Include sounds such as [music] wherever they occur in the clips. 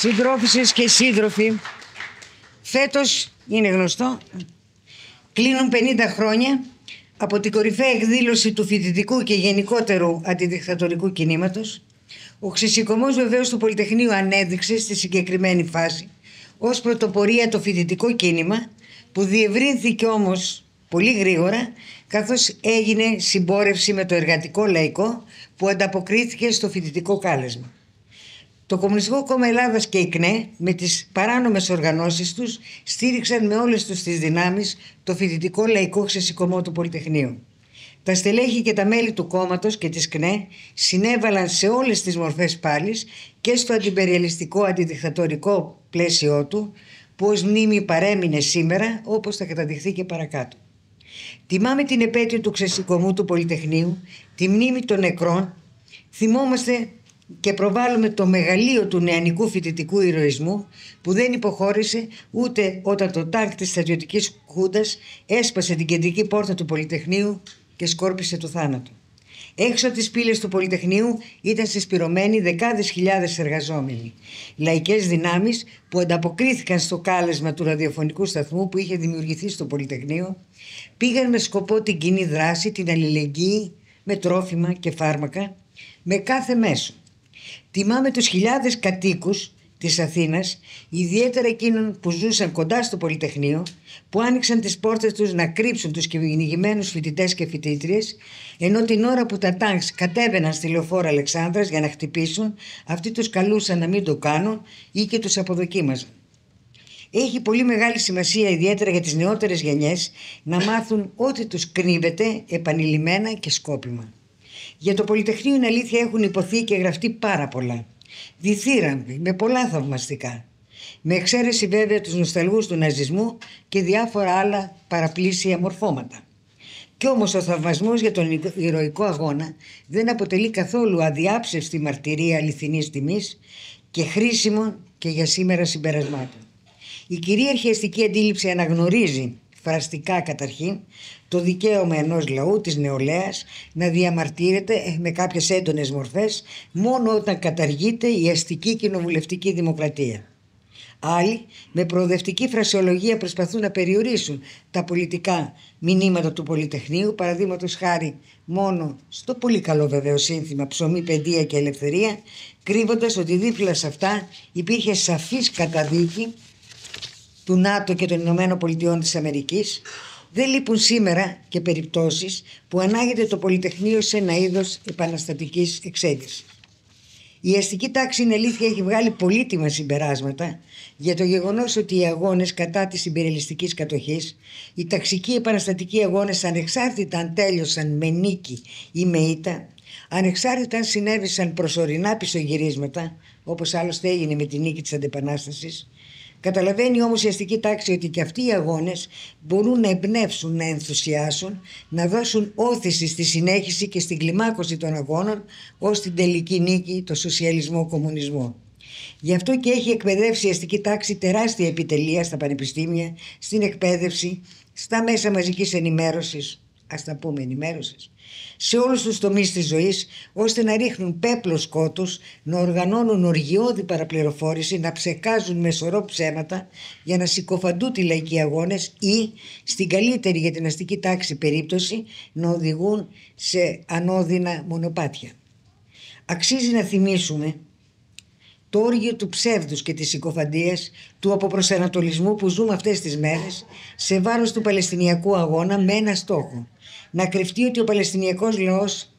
Συντρόφισσες και σύντροφοι, φέτος είναι γνωστό, κλείνουν 50 χρόνια από την κορυφαία εκδήλωση του φοιτητικού και γενικότερου αντιδικτατορικού κινήματος. Ο ξεσηκωμός βεβαίως του Πολυτεχνείου ανέδειξε στη συγκεκριμένη φάση ως πρωτοπορία το φοιτητικό κίνημα που διευρύνθηκε όμως πολύ γρήγορα καθώς έγινε συμπόρευση με το εργατικό λαϊκό που ανταποκρίθηκε στο φοιτητικό κάλεσμα. Το Κομμουνιστικό Κόμμα Ελλάδας και η ΚΝΕ με τις παράνομες οργανώσεις τους στήριξαν με όλες τους τις δυνάμεις το φοιτητικό λαϊκό ξεσηκωμό του Πολυτεχνείου. Τα στελέχη και τα μέλη του κόμματος και της ΚΝΕ συνέβαλαν σε όλες τις μορφές πάλης και στο αντιπεριαλιστικό αντιδικτατορικό πλαίσιο του που ως μνήμη παρέμεινε σήμερα όπως θα καταδειχθεί και παρακάτω. Τιμάμε την επέτειο του ξεσηκωμού του Πολυτεχνείου, τη μνήμη των νεκρών, θυμόμαστε και προβάλλουμε το μεγαλείο του νεανικού φοιτητικού ηρωισμού που δεν υποχώρησε ούτε όταν το τάγκ της στρατιωτικής χούντας έσπασε την κεντρική πόρτα του Πολυτεχνείου και σκόρπισε το θάνατο. Έξω από τις πύλες του Πολυτεχνείου ήταν συσπηρωμένοι δεκάδες χιλιάδες εργαζόμενοι. Λαϊκές δυνάμεις που ανταποκρίθηκαν στο κάλεσμα του ραδιοφωνικού σταθμού που είχε δημιουργηθεί στο Πολυτεχνείο πήγαν με σκοπό την κοινή δράση, την αλληλεγγύη, με τρόφιμα και φάρμακα, με κάθε μέσο. Τιμάμε τους χιλιάδες κατοίκους της Αθήνας, ιδιαίτερα εκείνων που ζούσαν κοντά στο Πολυτεχνείο, που άνοιξαν τις πόρτες τους να κρύψουν τους κυνηγημένους φοιτητές και φοιτήτριες, ενώ την ώρα που τα τάγκς κατέβαιναν στη λεωφόρα Αλεξάνδρας για να χτυπήσουν, αυτοί τους καλούσαν να μην το κάνουν ή και τους αποδοκίμαζαν. Έχει πολύ μεγάλη σημασία ιδιαίτερα για τις νεότερες γενιές να μάθουν ό,τι τους κρύβεται επανειλημμένα και σκόπιμα. Για το Πολυτεχνείο είναι αλήθεια έχουν υποθεί και γραφτεί πάρα πολλά. Διθύραμβοι, με πολλά θαυμαστικά. Με εξαίρεση βέβαια τους νοσταλγούς του ναζισμού και διάφορα άλλα παραπλήσια μορφώματα. Κι όμως ο θαυμασμός για τον ηρωικό αγώνα δεν αποτελεί καθόλου αδιάψευστη μαρτυρία αληθινής τιμής και χρήσιμο και για σήμερα συμπερασμάτων. Η κυρίαρχη αστική αντίληψη αναγνωρίζει φραστικά καταρχήν το δικαίωμα ενός λαού της νεολαίας να διαμαρτύρεται με κάποιες έντονες μορφές μόνο όταν καταργείται η αστική κοινοβουλευτική δημοκρατία. Άλλοι με προοδευτική φρασιολογία προσπαθούν να περιορίσουν τα πολιτικά μηνύματα του Πολυτεχνείου, παραδείγματος χάρη μόνο στο πολύ καλό βεβαίω σύνθημα ψωμί, παιδεία και ελευθερία, κρύβοντας ότι δίπλα σε αυτά υπήρχε σαφής καταδίκη του ΝΑΤΟ και των Ηνωμένων Πολιτειών της Αμερικής δεν λείπουν σήμερα και περιπτώσεις που ανάγεται το Πολυτεχνείο σε ένα είδος επαναστατικής εξέλιξης. Η αστική τάξη είναι αλήθεια έχει βγάλει πολύτιμα συμπεράσματα για το γεγονός ότι οι αγώνες κατά της συμπεριαλιστικής κατοχής, οι ταξικοί επαναστατικοί αγώνες ανεξάρτητα αν τέλειωσαν με νίκη ή με ήττα, ανεξάρτητα αν συνέβησαν προσωρινά πισωγυρίσματα, όπως άλλωστε έγινε με τη νίκη της Αντεπανάστασης, Καταλαβαίνει όμως η αστική τάξη ότι και αυτοί οι αγώνες μπορούν να εμπνεύσουν, να ενθουσιάσουν, να δώσουν όθηση στη συνέχιση και στην κλιμάκωση των αγώνων ως την τελική νίκη, το σοσιαλισμό-κομμουνισμό. Γι' αυτό και έχει εκπαιδεύσει η αστική τάξη τεράστια επιτελεία στα πανεπιστήμια, στην εκπαίδευση, στα μέσα μαζικής ενημέρωσης, ας τα πούμε ενημέρωσης, σε όλους τους τομείς της ζωής ώστε να ρίχνουν πέπλος σκότους, να οργανώνουν οργιώδη παραπληροφόρηση, να ψεκάζουν με σωρό ψέματα για να συκοφαντούν τη λαϊκή αγώνες ή στην καλύτερη για την αστική τάξη περίπτωση να οδηγούν σε ανώδυνα μονοπάτια. Αξίζει να θυμίσουμε το όργιο του ψεύδους και της συκοφαντίας, του αποπροσανατολισμού που ζούμε αυτές τις μέρες σε βάρος του Παλαιστινιακού αγώνα με ένα στόχο – να κρυφτεί ότι ο Παλαιστινιακός λαός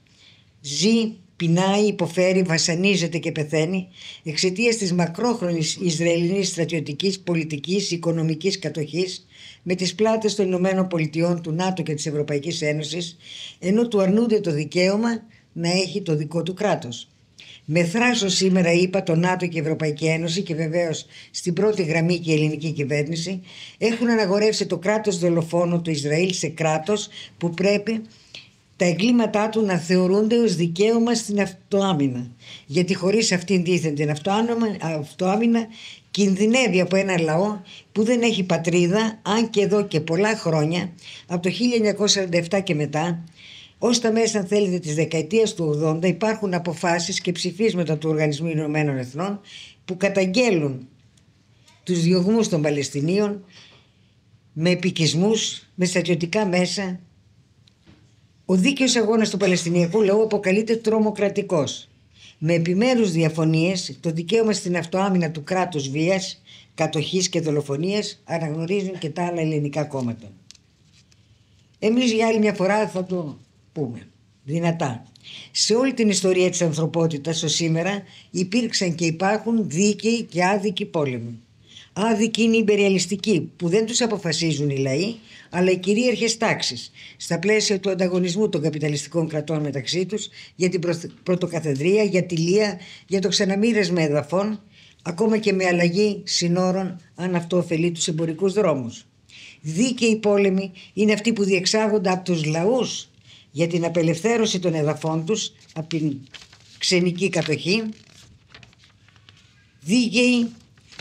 ζει, πεινάει, υποφέρει, βασανίζεται και πεθαίνει εξαιτίας της μακρόχρονης Ισραηλινής στρατιωτικής, πολιτικής, οικονομικής κατοχής με τις πλάτες των Ηνωμένων Πολιτειών, του ΝΑΤΟ και της Ευρωπαϊκής Ένωσης ενώ του αρνούνται το δικαίωμα να έχει το δικό του κράτος. Με θράσο σήμερα είπα το ΝΑΤΟ και η Ευρωπαϊκή Ένωση και βεβαίως στην πρώτη γραμμή και η ελληνική κυβέρνηση έχουν αναγορεύσει το κράτος δολοφόνο του Ισραήλ σε κράτος που πρέπει τα εγκλήματά του να θεωρούνται ως δικαίωμα στην αυτοάμυνα. Γιατί χωρίς αυτήν τίθεν την αυτοάμυνα κινδυνεύει από ένα λαό που δεν έχει πατρίδα αν και εδώ και πολλά χρόνια από το 1947 και μετά Ω τα μέσα, αν θέλετε, της δεκαετίας του 80 υπάρχουν αποφάσεις και ψηφίσματα του Οργανισμού Ηνωμένων Εθνών που καταγγέλουν τους διωγμούς των Παλαιστινίων με επικισμούς, με στρατιωτικά μέσα. Ο δίκαιος αγώνας του Παλαιστινιακού λαού αποκαλείται τρομοκρατικός. Με επιμέρους διαφωνίες, το δικαίωμα στην αυτοάμυνα του κράτους βίας, κατοχής και δολοφονίας αναγνωρίζουν και τα άλλα ελληνικά κόμματα. Εμείς για άλλη μια φορά θα το πούμε δυνατά. Σε όλη την ιστορία της ανθρωπότητας ως σήμερα υπήρξαν και υπάρχουν δίκαιοι και άδικοι πόλεμοι. Άδικοι είναι οι υπεριαλιστικοί που δεν τους αποφασίζουν οι λαοί αλλά οι κυρίαρχες τάξεις στα πλαίσια του ανταγωνισμού των καπιταλιστικών κρατών μεταξύ τους για την πρωτοκαθεδρία, για τη λία, για το ξαναμοίρασμα εδαφών ακόμα και με αλλαγή συνόρων αν αυτό ωφελεί τους εμπορικούς δρόμους. Δίκαιοι πόλεμοι είναι αυτοί που διεξάγονται από τους λαούς για την απελευθέρωση των εδαφών τους από την ξενική κατοχή. Δίκαιοι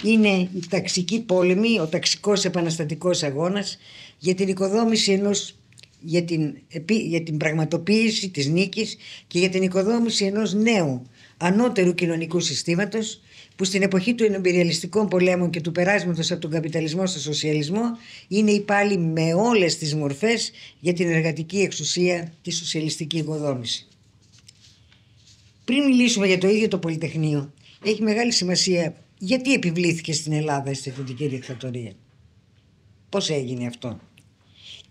είναι η ταξική πόλεμη, ο ταξικός επαναστατικός αγώνας για την οικοδόμηση ενός για την, για την πραγματοποίηση της νίκης και για την οικοδόμηση ενός νέου ανώτερου κοινωνικού συστήματος που στην εποχή του εμπειριαλιστικών πολέμων και του περάσματος από τον καπιταλισμό στο σοσιαλισμό είναι πάλι με όλες τις μορφές για την εργατική εξουσία τη σοσιαλιστική οικοδόμηση. Πριν μιλήσουμε για το ίδιο το Πολυτεχνείο, έχει μεγάλη σημασία γιατί επιβλήθηκε στην Ελλάδα η στρατιωτική δικτατορία. Πώς έγινε αυτό;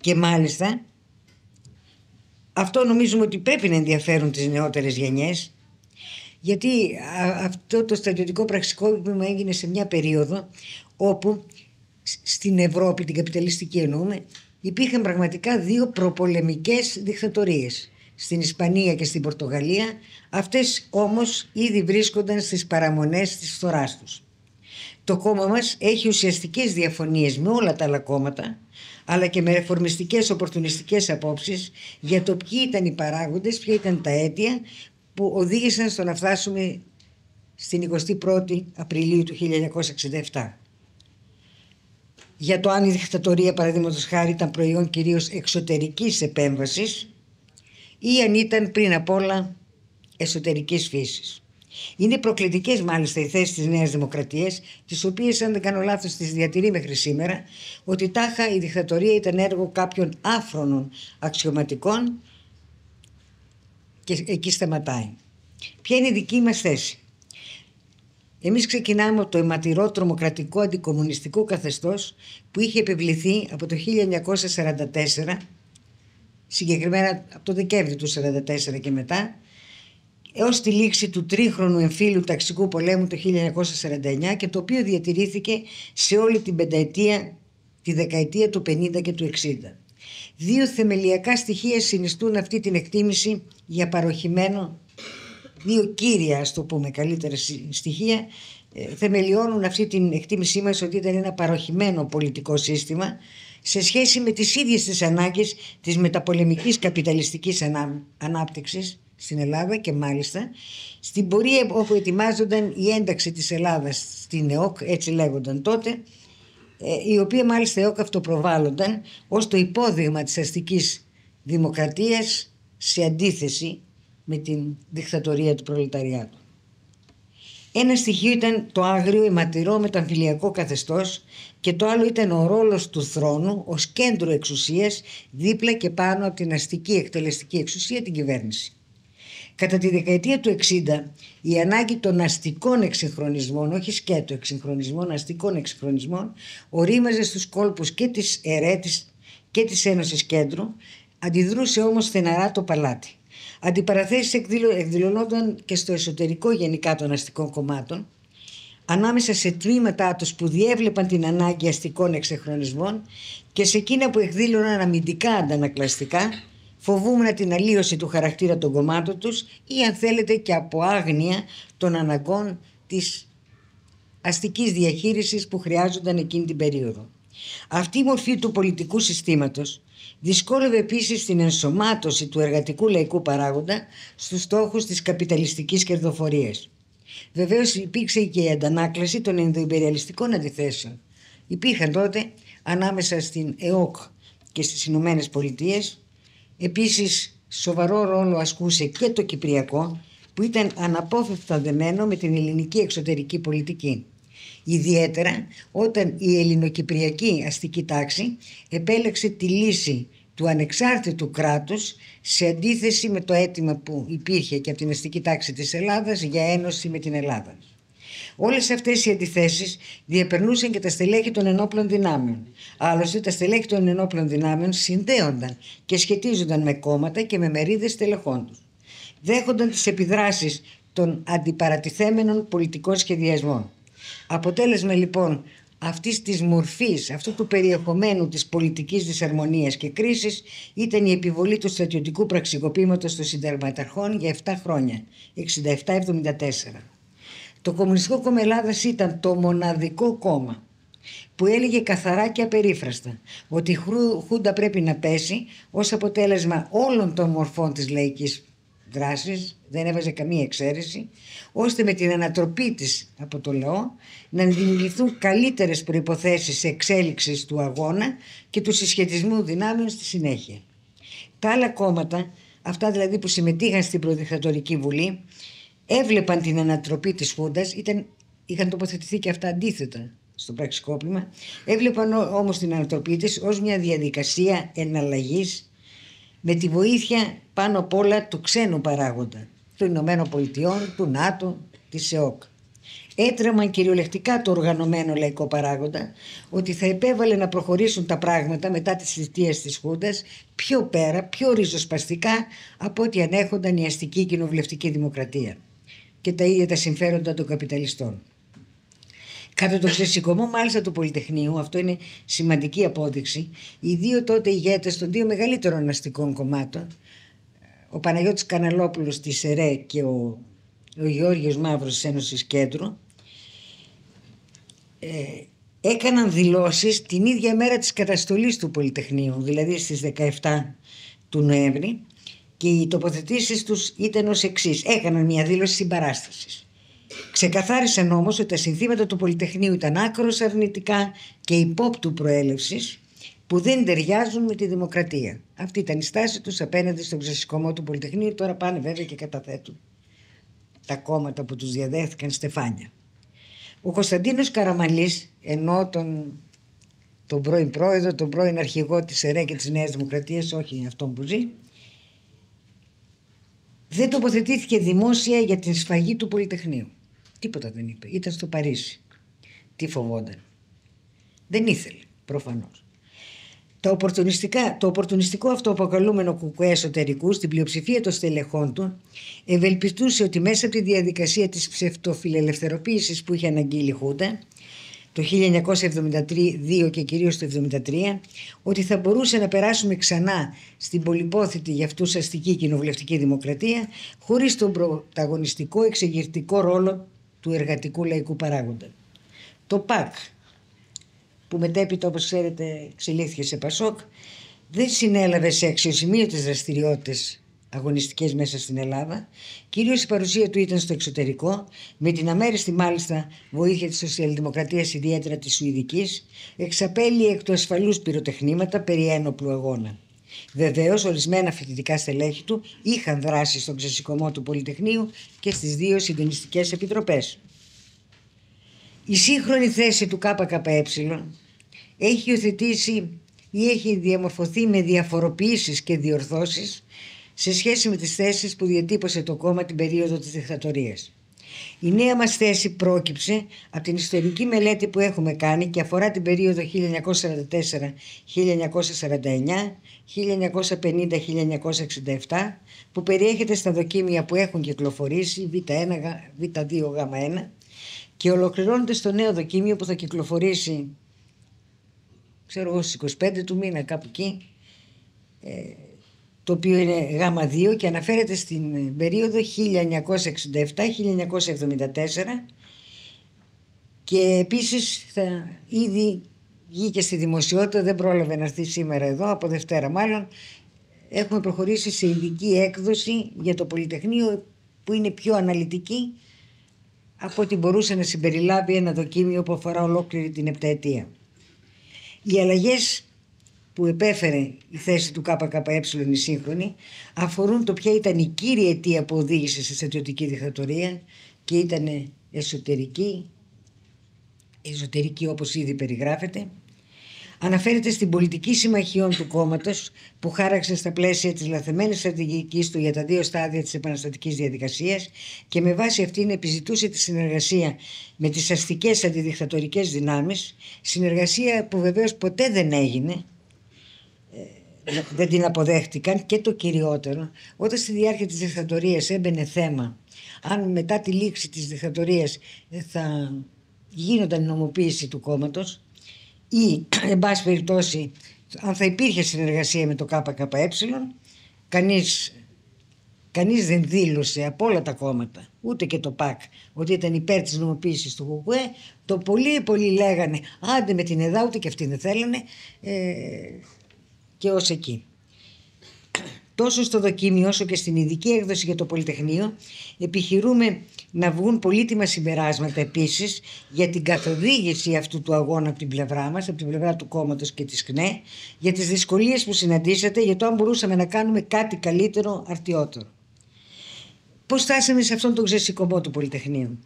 Και μάλιστα αυτό νομίζουμε ότι πρέπει να ενδιαφέρουν τις νεότερες γενιές γιατί αυτό το στρατιωτικό πραξικόπημα έγινε σε μια περίοδο όπου στην Ευρώπη, την καπιταλιστική εννοούμε, υπήρχαν πραγματικά δύο προπολεμικές δικτατορίες. Στην Ισπανία και στην Πορτογαλία, αυτές όμως ήδη βρίσκονταν στις παραμονές της φθοράς τους. Το κόμμα μας έχει ουσιαστικές διαφωνίες με όλα τα άλλα κόμματα, αλλά και με ρεφορμιστικές οπορτουνιστικές απόψεις για το ποιοι ήταν οι παράγοντες, ποια ήταν τα αίτια που οδήγησαν στο να φτάσουμε στην 21η Απριλίου του 1967. Για το αν η δικτατορία παραδείγματος χάρη ήταν προϊόν κυρίως εξωτερικής επέμβασης ή αν ήταν πριν απ' όλα εσωτερικής φύσης. Είναι προκλητικές μάλιστα οι θέσεις της Νέας Δημοκρατίας, τις οποίες, αν δεν κάνω λάθος, τις διατηρεί μέχρι σήμερα, ότι τάχα η δικτατορία ήταν έργο κάποιων άφρονων αξιωματικών και εκεί σταματάει. Ποια είναι η δική μας θέση; Εμείς ξεκινάμε από το αιματηρό τρομοκρατικό αντικομουνιστικό καθεστώς που είχε επιβληθεί από το 1944, συγκεκριμένα από το Δεκέμβριο του 1944 και μετά, έως τη λήξη του τρίχρονου εμφύλου ταξικού πολέμου το 1949 και το οποίο διατηρήθηκε σε όλη την πενταετία, τη δεκαετία του 50 και του 60. Δύο θεμελιακά στοιχεία συνιστούν αυτή την εκτίμηση για παροχημένο, δύο κύρια ας το πούμε καλύτερα στοιχεία ε, θεμελιώνουν αυτή την εκτίμησή μας ότι ήταν ένα παροχημένο πολιτικό σύστημα σε σχέση με τις ίδιες τις ανάγκες της μεταπολεμικής καπιταλιστικής ανάπτυξης στην Ελλάδα και μάλιστα στην πορεία όπου ετοιμάζονταν η ένταξη της Ελλάδας στην ΕΟΚ, έτσι λέγονταν τότε, ε, η οποία μάλιστα ΕΟΚ αυτοπροβάλλονταν ως το υπόδειγμα της αστικής δημοκρατίας σε αντίθεση με την δικτατορία του προλεταριάτου. Ένα στοιχείο ήταν το άγριο αιματηρό μεταμφιλιακό καθεστώς και το άλλο ήταν ο ρόλος του θρόνου ως κέντρο εξουσίας δίπλα και πάνω από την αστική εκτελεστική εξουσία την κυβέρνηση. Κατά τη δεκαετία του 60 η ανάγκη των αστικών εξυγχρονισμών, όχι σκέτο εξυγχρονισμών, αστικών εξυγχρονισμών, ορίμαζε στους κόλπους και της ΕΡΕ και της Ένωσης Κέντρου, αντιδρούσε όμως στεναρά το παλάτι. Αντιπαραθέσεις εκδηλωνόταν και στο εσωτερικό γενικά των αστικών κομμάτων, ανάμεσα σε τμήματά τους που διέβλεπαν την ανάγκη αστικών εξεχρονισμών και σε εκείνα που εκδήλωναν αμυντικά αντανακλαστικά φοβούμουν την αλλίωση του χαρακτήρα των κομμάτων τους ή αν θέλετε και από άγνοια των αναγκών της αστικής διαχείρισης που χρειάζονταν εκείνη την περίοδο. Αυτή η μορφή του πολιτικού συστήματος δυσκόλευε επίσης την ενσωμάτωση του εργατικού λαϊκού παράγοντα στους στόχους της καπιταλιστικής κερδοφορίας. Βεβαίως υπήρξε και η αντανάκλαση των ενδοϊμπεριαλιστικών αντιθέσεων. Υπήρχαν τότε ανάμεσα στην ΕΟΚ και στις Ηνωμένες Πολιτείες Επίσης σοβαρό ρόλο ασκούσε και το Κυπριακό που ήταν αναπόφευκτα δεμένο με την ελληνική εξωτερική πολιτική. Ιδιαίτερα όταν η ελληνοκυπριακή αστική τάξη επέλεξε τη λύση του ανεξάρτητου κράτους σε αντίθεση με το αίτημα που υπήρχε και από την αστική τάξη της Ελλάδας για ένωση με την Ελλάδα. Όλες αυτές οι αντιθέσεις διαπερνούσαν και τα στελέχη των ενόπλων δυνάμεων. Άλλωστε τα στελέχη των ενόπλων δυνάμεων συνδέονταν και σχετίζονταν με κόμματα και με μερίδες τελεχών τους. Δέχονταν τις επιδράσεις των αντιπαρατηθέμενων πολιτικών σχεδιασμών. Αποτέλεσμα λοιπόν αυτής της μορφής, αυτού του περιεχομένου της πολιτικής δυσαρμονίας και κρίσης ήταν η επιβολή του στρατιωτικού πραξικοπήματος των συνταγματαρχών για 7 χρόνια, 67-74. Το Κομμουνιστικό Κόμμα Ελλάδας ήταν το μοναδικό κόμμα που έλεγε καθαρά και απερίφραστα ότι η Χούντα πρέπει να πέσει ως αποτέλεσμα όλων των μορφών της λαϊκής δράσης, δεν έβαζε καμία εξαίρεση, ώστε με την ανατροπή της από το λαό να δημιουργηθούν καλύτερες προϋποθέσεις εξέλιξης του αγώνα και του συσχετισμού δυνάμεων στη συνέχεια. Τα άλλα κόμματα, αυτά δηλαδή που συμμετείχαν στην Προδικτατορική Βουλή, έβλεπαν την ανατροπή της Χούντας, ήταν, είχαν τοποθετηθεί και αυτά αντίθετα στο πραξικόπημα, έβλεπαν όμως την ανατροπή της ως μια διαδικασία εναλλαγής με τη βοήθεια πάνω απ' όλα του ξένου παράγοντα, του Ηνωμένων Πολιτειών, του ΝΑΤΟ, της ΕΟΚ. Έτρεμαν κυριολεκτικά το οργανωμένο λαϊκό παράγοντα ότι θα επέβαλε να προχωρήσουν τα πράγματα μετά τις θητείες της Χούντας πιο πέρα, πιο ριζοσπαστικά από ό,τι ανέχονταν η αστική κοινοβουλευτική δημοκρατία και τα ίδια τα συμφέροντα των καπιταλιστών. Κατά το ξεσηκωμό μάλιστα του Πολυτεχνείου, αυτό είναι σημαντική απόδειξη, οι δύο τότε ηγέτες των δύο μεγαλύτερων αστικών κομμάτων, ο Παναγιώτης Καναλόπουλος της ΕΡΕ και ο, ο Γεώργιος Μαύρος της Ένωσης Κέντρου, ε, έκαναν δηλώσεις την ίδια μέρα της καταστολής του Πολυτεχνείου, δηλαδή στις 17 του Νοέμβρη, και οι τοποθετήσεις τους ήταν ως εξής. Έκαναν μια δήλωση συμπαράστασης. Ξεκαθάρισαν όμως ότι τα συνθήματα του Πολυτεχνείου ήταν άκρως αρνητικά και υπόπτου προέλευσης που δεν ταιριάζουν με τη δημοκρατία. Αυτή ήταν η στάση τους απέναντι στον ξεσηκωμό του Πολυτεχνείου. Τώρα πάνε βέβαια και καταθέτουν τα κόμματα που τους διαδέχθηκαν στεφάνια. Ο Κωνσταντίνος Καραμαλής, ενώ τον, τον πρώην πρόεδρο, τον πρώην αρχηγό της ΕΡΕ και της Νέας Δημοκρατίας, όχι αυτόν που ζει, δεν τοποθετήθηκε δημόσια για την σφαγή του Πολυτεχνείου. Τίποτα δεν είπε. Ήταν στο Παρίσι. Τι φοβόταν. Δεν ήθελε, προφανώς. Το, το οπορτουνιστικό αυτό αποκαλούμενο κουκουέ εσωτερικού στην πλειοψηφία των στελεχών του ευελπιστούσε ότι μέσα από τη διαδικασία της ψευτοφιλελευθεροποίησης που είχε αναγγείλει η Χούντα το 1972 και κυρίως το 1973 ότι θα μπορούσε να περάσουμε ξανά στην πολυπόθητη για αυτούς αστική κοινοβουλευτική δημοκρατία χωρίς τον πρωταγωνιστικό εξεγερτικό ρόλο του εργατικού λαϊκού παράγοντα. Το ΠΑΚ που μετέπειτα όπως ξέρετε εξελίχθηκε σε ΠΑΣΟΚ δεν συνέλαβε σε αξιοσημείωτες δραστηριότητες αγωνιστικές μέσα στην Ελλάδα. Κυρίως η παρουσία του ήταν στο εξωτερικό, με την αμέριστη μάλιστα βοήθεια της σοσιαλδημοκρατίας ιδιαίτερα της Σουηδικής, εξαπέλει εκ του ασφαλούς πυροτεχνήματα περί ένοπλου αγώνα. Βεβαίως, ορισμένα φοιτητικά στελέχη του είχαν δράσει στον ξεσηκωμό του Πολυτεχνείου και στις δύο συντονιστικές επιτροπές. Η σύγχρονη θέση του ΚΚΕ έχει υιοθετήσει ή έχει διαμορφωθεί με διαφοροποιήσεις και διορθώσεις σε σχέση με τις θέσεις που διατύπωσε το κόμμα την περίοδο της δικτατορίας. Η νέα μας θέση πρόκυψε από την ιστορική μελέτη που έχουμε κάνει και αφορά την περίοδο 1944-1949, 1950-1967 που περιέχεται στα δοκίμια που έχουν κυκλοφορήσει Β1, Β2, Γ1 και ολοκληρώνεται στο νέο δοκίμιο που θα κυκλοφορήσει ξέρω εγώ στις 25 του μήνα κάπου εκεί ε, το οποίο είναι γάμα 2 και αναφέρεται στην περίοδο 1967-1974 και επίσης θα ήδη βγήκε στη δημοσιότητα, δεν πρόλαβε να έρθει σήμερα εδώ, από Δευτέρα μάλλον, έχουμε προχωρήσει σε ειδική έκδοση για το Πολυτεχνείο που είναι πιο αναλυτική από ό,τι μπορούσε να συμπεριλάβει ένα δοκίμιο που αφορά ολόκληρη την επταετία. Οι αλλαγές που επέφερε η θέση του ΚΚΕ η σύγχρονη αφορούν το ποια ήταν η κύρια αιτία που οδήγησε σε στρατιωτική δικτατορία και ήταν εσωτερική, εσωτερική όπως ήδη περιγράφεται. Αναφέρεται στην πολιτική συμμαχιών του κόμματος που χάραξε στα πλαίσια της λαθεμένης στρατηγικής του για τα δύο στάδια της επαναστατικής διαδικασίας και με βάση αυτήν επιζητούσε τη συνεργασία με τις αστικές αντιδικτατορικέ δυνάμεις, συνεργασία που βεβαίως ποτέ δεν έγινε, ε, δεν την αποδέχτηκαν και το κυριότερο, όταν στη διάρκεια της δικτατορίας έμπαινε θέμα αν μετά τη λήξη της δικτατορίας θα γίνονταν νομοποίηση του κόμματος ή εν πάση περιπτώσει αν θα υπήρχε συνεργασία με το ΚΚΕ κανείς, κανείς δεν δήλωσε από όλα τα κόμματα ούτε και το ΠΑΚ ότι ήταν υπέρ της νομοποίησης του ΚΚΕ. Το πολύ πολύ λέγανε άντε με την ΕΔΑ ούτε και αυτοί δεν θέλανε ε, και ως εκεί τόσο στο δοκίμιο όσο και στην ειδική έκδοση για το Πολυτεχνείο επιχειρούμε να βγουν πολύτιμα συμπεράσματα επίσης για την καθοδήγηση αυτού του αγώνα από την πλευρά μας, από την πλευρά του κόμματος και της ΚΝΕ, για τις δυσκολίες που συναντήσατε, για το αν μπορούσαμε να κάνουμε κάτι καλύτερο, αρτιότερο. Πώς φτάσαμε σε αυτόν τον ξεσηκωμό του Πολυτεχνείου;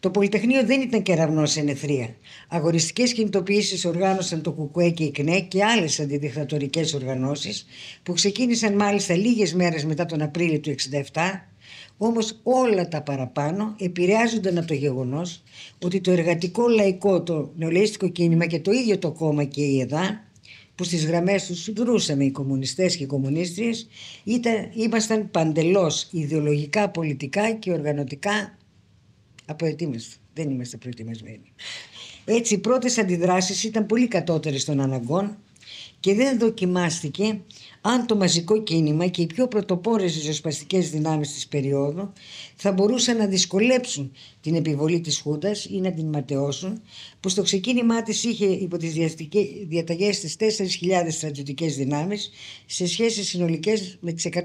Το Πολυτεχνείο δεν ήταν κεραυνό σε νεθρία. Αγοριστικές κινητοποιήσεις οργάνωσαν το ΚΚΕ και η ΚΝΕ και άλλες αντιδικτατορικέ οργανώσεις, που ξεκίνησαν μάλιστα λίγες μέρες μετά τον Απρίλιο του 1967 όμως όλα τα παραπάνω επηρεάζονταν από το γεγονός ότι το εργατικό λαϊκό, το νεολαίστικο κίνημα και το ίδιο το κόμμα και η ΕΔΑ που στις γραμμές τους δρούσαμε οι κομμουνιστές και οι κομμουνίστριες ήταν, ήμασταν παντελώς ιδεολογικά, πολιτικά και οργανωτικά αποετοίμαστοι. Δεν είμαστε προετοιμασμένοι. Έτσι οι πρώτες αντιδράσεις ήταν πολύ κατώτερες των αναγκών και δεν δοκιμάστηκε αν το μαζικό κίνημα και οι πιο πρωτοπόρες ριζοσπαστικές δυνάμεις της περίοδου θα μπορούσαν να δυσκολέψουν την επιβολή της Χούντας ή να την ματαιώσουν που στο ξεκίνημά της είχε υπό τις διαταγές της 4.000 στρατιωτικές δυνάμεις σε σχέση συνολικές με τις 150.000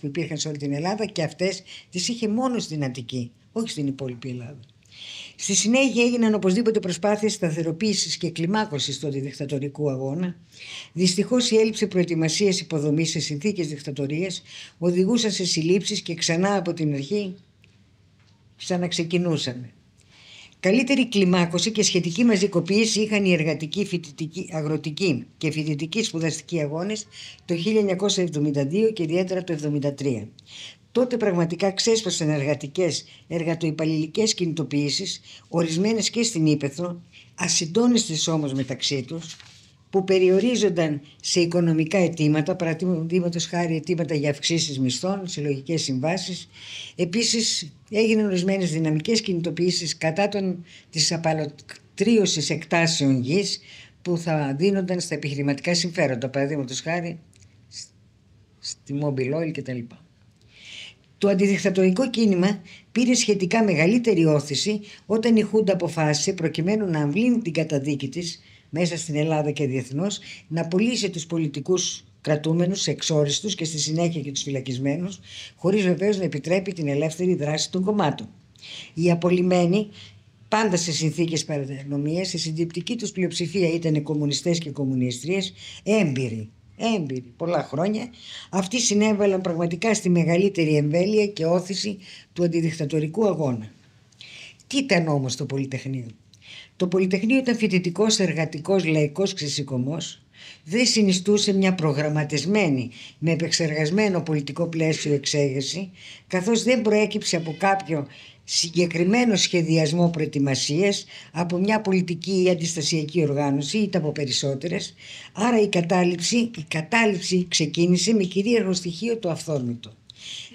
που υπήρχαν σε όλη την Ελλάδα και αυτές τις είχε μόνος στην Αττική, όχι στην υπόλοιπη Ελλάδα. Στη συνέχεια έγιναν οπωσδήποτε προσπάθειες σταθεροποίησης και κλιμάκωσης του αντιδικτατορικού αγώνα. Δυστυχώς η έλλειψη προετοιμασίας υποδομής σε συνθήκες δικτατορίας οδηγούσαν σε συλλήψεις και ξανά από την αρχή ξαναξεκινούσαμε. Καλύτερη κλιμάκωση και σχετική μαζικοποίηση είχαν οι εργατικοί, φοιτητικοί, αγροτικοί και φοιτητικοί σπουδαστικοί αγώνες το 1972 και ιδιαίτερα το 1973. Τότε πραγματικά ξέσπασαν εργατικές, εργατοϊπαλληλικές κινητοποιήσεις, ορισμένες και στην Ήπεθρο, ασυντόνιστες όμως μεταξύ τους, που περιορίζονταν σε οικονομικά αιτήματα, παραδείγματος χάρη αιτήματα για αυξήσεις μισθών, συλλογικές συμβάσεις. Επίσης, έγιναν ορισμένες δυναμικές κινητοποιήσεις κατά της απαλωτρίωσης εκτάσεων γης που θα δίνονταν στα επιχειρηματικά συμφέροντα, παραδείγματος χάρη στη Mobile Oil κτλ. Το αντιδικτατορικό κίνημα πήρε σχετικά μεγαλύτερη όθηση όταν η Χούντα αποφάσισε προκειμένου να αμβλύνει την καταδίκη της μέσα στην Ελλάδα και διεθνώς να πουλήσει τους πολιτικούς κρατούμενους εξόριστους και στη συνέχεια και τους φυλακισμένους χωρίς βεβαίως να επιτρέπει την ελεύθερη δράση των κομμάτων. Οι απολυμμένοι πάντα σε συνθήκες παρανομίας, η συντριπτική τους πλειοψηφία ήταν κομμουνιστές και κομμουνίστριες, έμπειροι έμπειροι πολλά χρόνια, αυτοί συνέβαλαν πραγματικά στη μεγαλύτερη εμβέλεια και όθηση του αντιδικτατορικού αγώνα. Τι ήταν όμως το Πολυτεχνείο; Το Πολυτεχνείο ήταν φοιτητικός, εργατικός, λαϊκός ξεσηκωμός. Δεν συνιστούσε μια προγραμματισμένη με επεξεργασμένο πολιτικό πλαίσιο εξέγερση, καθώς δεν προέκυψε από κάποιο συγκεκριμένο σχεδιασμό προετοιμασίας από μια πολιτική ή αντιστασιακή οργάνωση είτε από περισσότερες. Άρα η κατάληψη, η κατάληψη ξεκίνησε με κυρίαρχο στοιχείο το αυθόρμητο.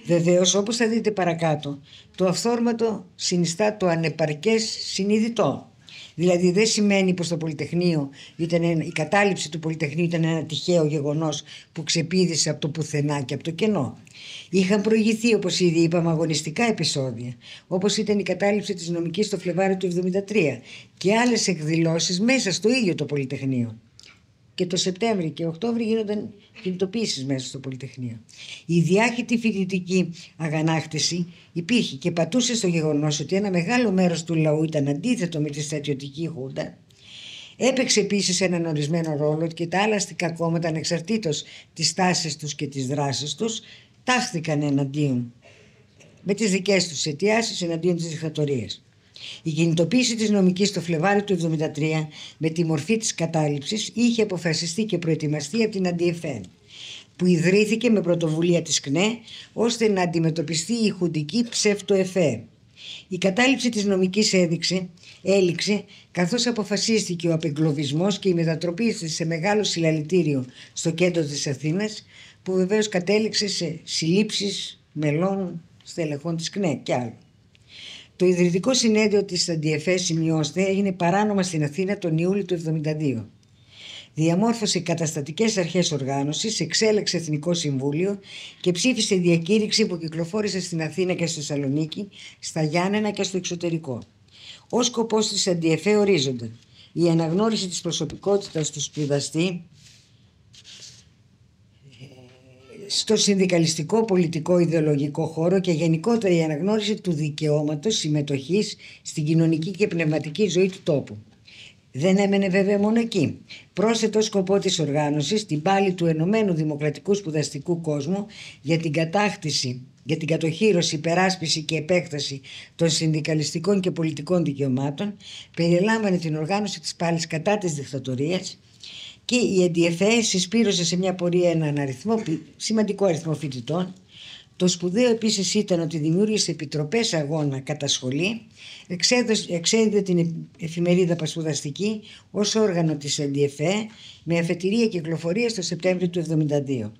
Βεβαίως όπως θα δείτε παρακάτω το αυθόρμητο συνιστά το ανεπαρκές συνειδητό. Δηλαδή δεν σημαίνει πως το Πολυτεχνείο ήταν η κατάληψη του Πολυτεχνείου ήταν ένα τυχαίο γεγονός που ξεπίδησε από το πουθενά και από το κενό. Είχαν προηγηθεί, όπως ήδη είπαμε, αγωνιστικά επεισόδια, όπως ήταν η κατάληψη της νομικής το Φλεβάριο του 1973 και άλλες εκδηλώσεις μέσα στο ίδιο το Πολυτεχνείο. Και το Σεπτέμβριο και Οκτώβριο γίνονταν κινητοποιήσει μέσα στο Πολυτεχνείο. Η διάχυτη φοιτητική αγανάκτηση υπήρχε και πατούσε στο γεγονός ότι ένα μεγάλο μέρος του λαού ήταν αντίθετο με τη στρατιωτική χούντα Έπαιξε επίσης έναν ορισμένο ρόλο και τα άλλα αστικά κόμματα ανεξαρτήτως της τάσης τους και της δράσης τους τάχθηκαν εναντίον με τις δικές τους αιτιάσεις εναντίον της δικτατορίας. Η κινητοποίηση της νομικής το Φλεβάρι του 1973 με τη μορφή της κατάληψης είχε αποφασιστεί και προετοιμαστεί από την Αντιεφέν που ιδρύθηκε με πρωτοβουλία της ΚΝΕ ώστε να αντιμετωπιστεί η χουντική ψευτοεφέ. Η κατάληψη της νομικής έδειξε, έληξε καθώς αποφασίστηκε ο απεγκλωβισμός και η μετατροπή σε μεγάλο συλλαλητήριο στο κέντρο της Αθήνας που βεβαίως κατέληξε σε συλλήψεις μελών στελεχών της ΚΝΕ και άλλων. Το ιδρυτικό συνέδριο της Αντιεφές σημειώστε έγινε παράνομα στην Αθήνα τον Ιούλιο του 1972. Διαμόρφωσε καταστατικές αρχές οργάνωσης, εξέλεξε Εθνικό Συμβούλιο και ψήφισε διακήρυξη που κυκλοφόρησε στην Αθήνα και στη Θεσσαλονίκη, στα Γιάννενα και στο εξωτερικό. Ω σκοπός της Αντιεφέ ορίζονταν η αναγνώριση της προσωπικότητας του σπουδαστή, στο συνδικαλιστικό πολιτικό ιδεολογικό χώρο και γενικότερα η αναγνώριση του δικαιώματος συμμετοχής στην κοινωνική και πνευματική ζωή του τόπου. Δεν έμενε βέβαια μόνο εκεί. Πρόσθετο σκοπό της οργάνωσης την πάλη του Ενωμένου Δημοκρατικού Σπουδαστικού Κόσμου για την κατάκτηση, για την κατοχήρωση, υπεράσπιση και επέκταση των συνδικαλιστικών και πολιτικών δικαιωμάτων περιλάμβανε την οργάνωση της πάλης κατά της δικτατορίας και η ΕΝΤΙΕΦΕ συσπήρωσε σε μια πορεία έναν αριθμό, σημαντικό αριθμό φοιτητών. Το σπουδαίο επίσης ήταν ότι δημιούργησε επιτροπές αγώνα κατά σχολή, εξέδιδε την εφημερίδα Πασπουδαστική ως όργανο της ΕΝΤΙΕΦΕ με αφετηρία κυκλοφορία το Σεπτέμβριο του 1972.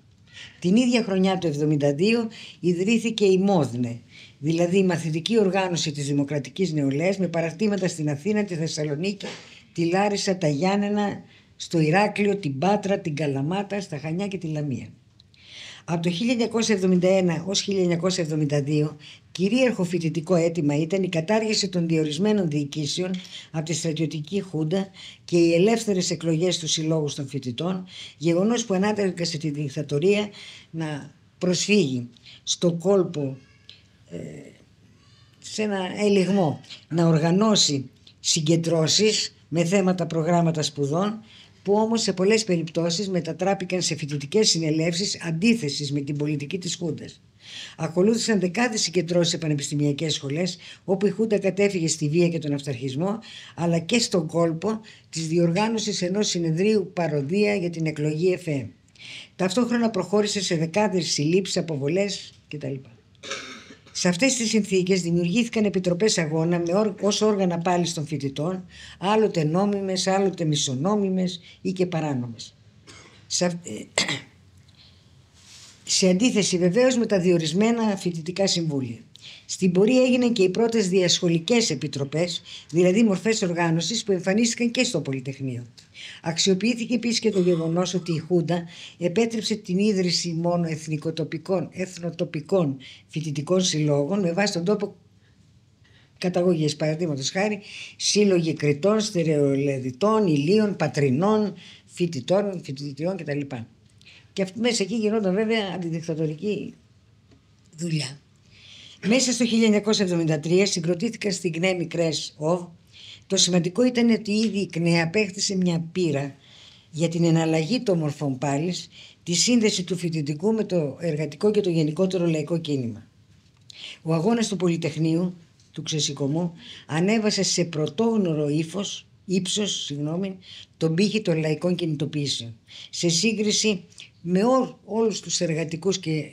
Την ίδια χρονιά του 1972 ιδρύθηκε η ΜΟΔΝΕ, δηλαδή η μαθητική οργάνωση της Δημοκρατικής Νεολαίας με παραρτήματα στην Αθήνα, τη Θεσσαλονίκη, τη Λάρισα, τα Γιάννενα, στο Ηράκλειο, την Πάτρα, την Καλαμάτα, στα Χανιά και τη Λαμία. Από το 1971 ως 1972 κυρίαρχο φοιτητικό αίτημα ήταν η κατάργηση των διορισμένων διοικήσεων από τη στρατιωτική χούντα και οι ελεύθερες εκλογές του συλλόγους των φοιτητών, γεγονός που ανάταργασε τη δικτατορία να προσφύγει στο κόλπο, ε, σε ένα ελιγμό, να οργανώσει συγκεντρώσεις με θέματα προγράμματα σπουδών που όμως σε πολλές περιπτώσεις μετατράπηκαν σε φοιτητικές συνελεύσεις αντίθεσης με την πολιτική της Χούντας. Ακολούθησαν δεκάδες συγκεντρώσεις σε πανεπιστημιακές σχολές, όπου η Χούντα κατέφυγε στη βία και τον αυταρχισμό, αλλά και στον κόλπο της διοργάνωσης ενός συνεδρίου παροδία για την εκλογή ΕΦΕ. Ταυτόχρονα προχώρησε σε δεκάδες συλλήψεις, αποβολές κτλ. Σε αυτές τις συνθήκες δημιουργήθηκαν επιτροπές αγώνα με ως όργανα πάλι των φοιτητών, άλλοτε νόμιμες, άλλοτε μισονόμιμες ή και παράνομες. Σε, ε, [clears throat] σε αντίθεση βεβαίως με τα διορισμένα φοιτητικά συμβούλια. Στην πορεία έγιναν και οι πρώτες διασχολικές επιτροπές, δηλαδή μορφές οργάνωσης που εμφανίστηκαν και στο Πολυτεχνείο. Αξιοποιήθηκε επίσης και το γεγονός ότι η Χούντα επέτρεψε την ίδρυση μόνο εθνικοτοπικών, εθνοτοπικών φοιτητικών συλλόγων με βάση τον τόπο καταγωγής. Παραδείγματος χάρη, σύλλογοι κριτών, στερεολεδιτών, ηλίων, πατρινών, φοιτητών, φοιτητριών κτλ. Και μέσα εκεί γινόταν βέβαια αντιδικτατορική δουλειά. Μέσα στο 1973 συγκροτήθηκαν στην ΚΝΕ Μικρές ΟΒ το σημαντικό ήταν ότι ήδη η ΚΝΕ απέκτησε μια πείρα για την εναλλαγή των μορφών πάλι, τη σύνδεση του φοιτητικού με το εργατικό και το γενικότερο λαϊκό κίνημα. Ο αγώνας του Πολυτεχνείου, του Ξεσηκωμού, ανέβασε σε πρωτόγνωρο ύφος, ύψος, συγγνώμη, τον πύχη των λαϊκών κινητοποιήσεων, σε σύγκριση με ό, όλους τους εργατικούς και,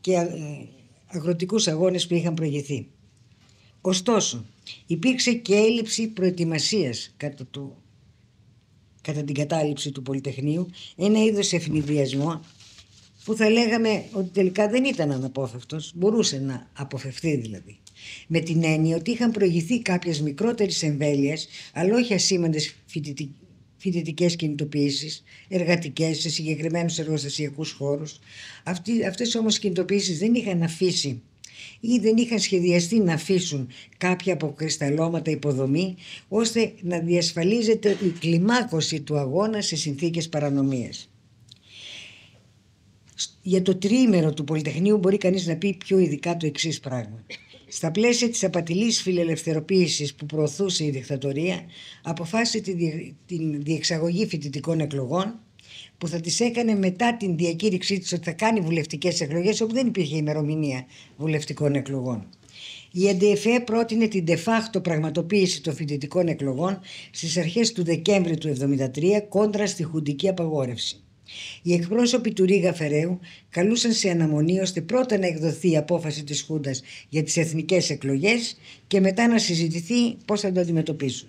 και ε, αγροτικούς αγώνες που είχαν προηγηθεί. Ωστόσο, υπήρξε και έλλειψη προετοιμασίας κατά, το, κατά την κατάληψη του Πολυτεχνείου, ένα είδος ευνηδιασμό που θα λέγαμε ότι τελικά δεν ήταν αναπόφευκτος, μπορούσε να αποφευθεί δηλαδή. Με την έννοια ότι είχαν προηγηθεί κάποιες μικρότερες εμβέλειες, αλλά όχι ασήμαντες φοιτητικές κινητοποιήσεις, εργατικές σε συγκεκριμένους εργοστασιακούς χώρους. Αυτές όμως οι κινητοποιήσεις δεν είχαν αφήσει ή δεν είχαν σχεδιαστεί να αφήσουν κάποια αποκρισταλώματα υποδομή ώστε να διασφαλίζεται η κλιμάκωση του αγώνα σε συνθήκες παρανομίας. Για το τρίμερο του Πολυτεχνείου μπορεί κανείς να πει πιο ειδικά το εξής πράγμα. Στα πλαίσια της απατηλής φιλελευθεροποίησης που προωθούσε η δικτατορία, αποφάσισε την διεξαγωγή φοιτητικών εκλογών που θα τις έκανε μετά την διακήρυξή της ότι θα κάνει βουλευτικές εκλογές όπου δεν υπήρχε ημερομηνία βουλευτικών εκλογών. Η ΕΝΤΕΦΕ πρότεινε την de facto πραγματοποίηση των φοιτητικών εκλογών στις αρχές του Δεκέμβρη του 1973 κόντρα στη χουντική απαγόρευση. Οι εκπρόσωποι του Ρίγα Φεραίου καλούσαν σε αναμονή ώστε πρώτα να εκδοθεί η απόφαση της Χούντας για τις εθνικές εκλογές και μετά να συζητηθεί πώς θα το αντιμετωπίσουν.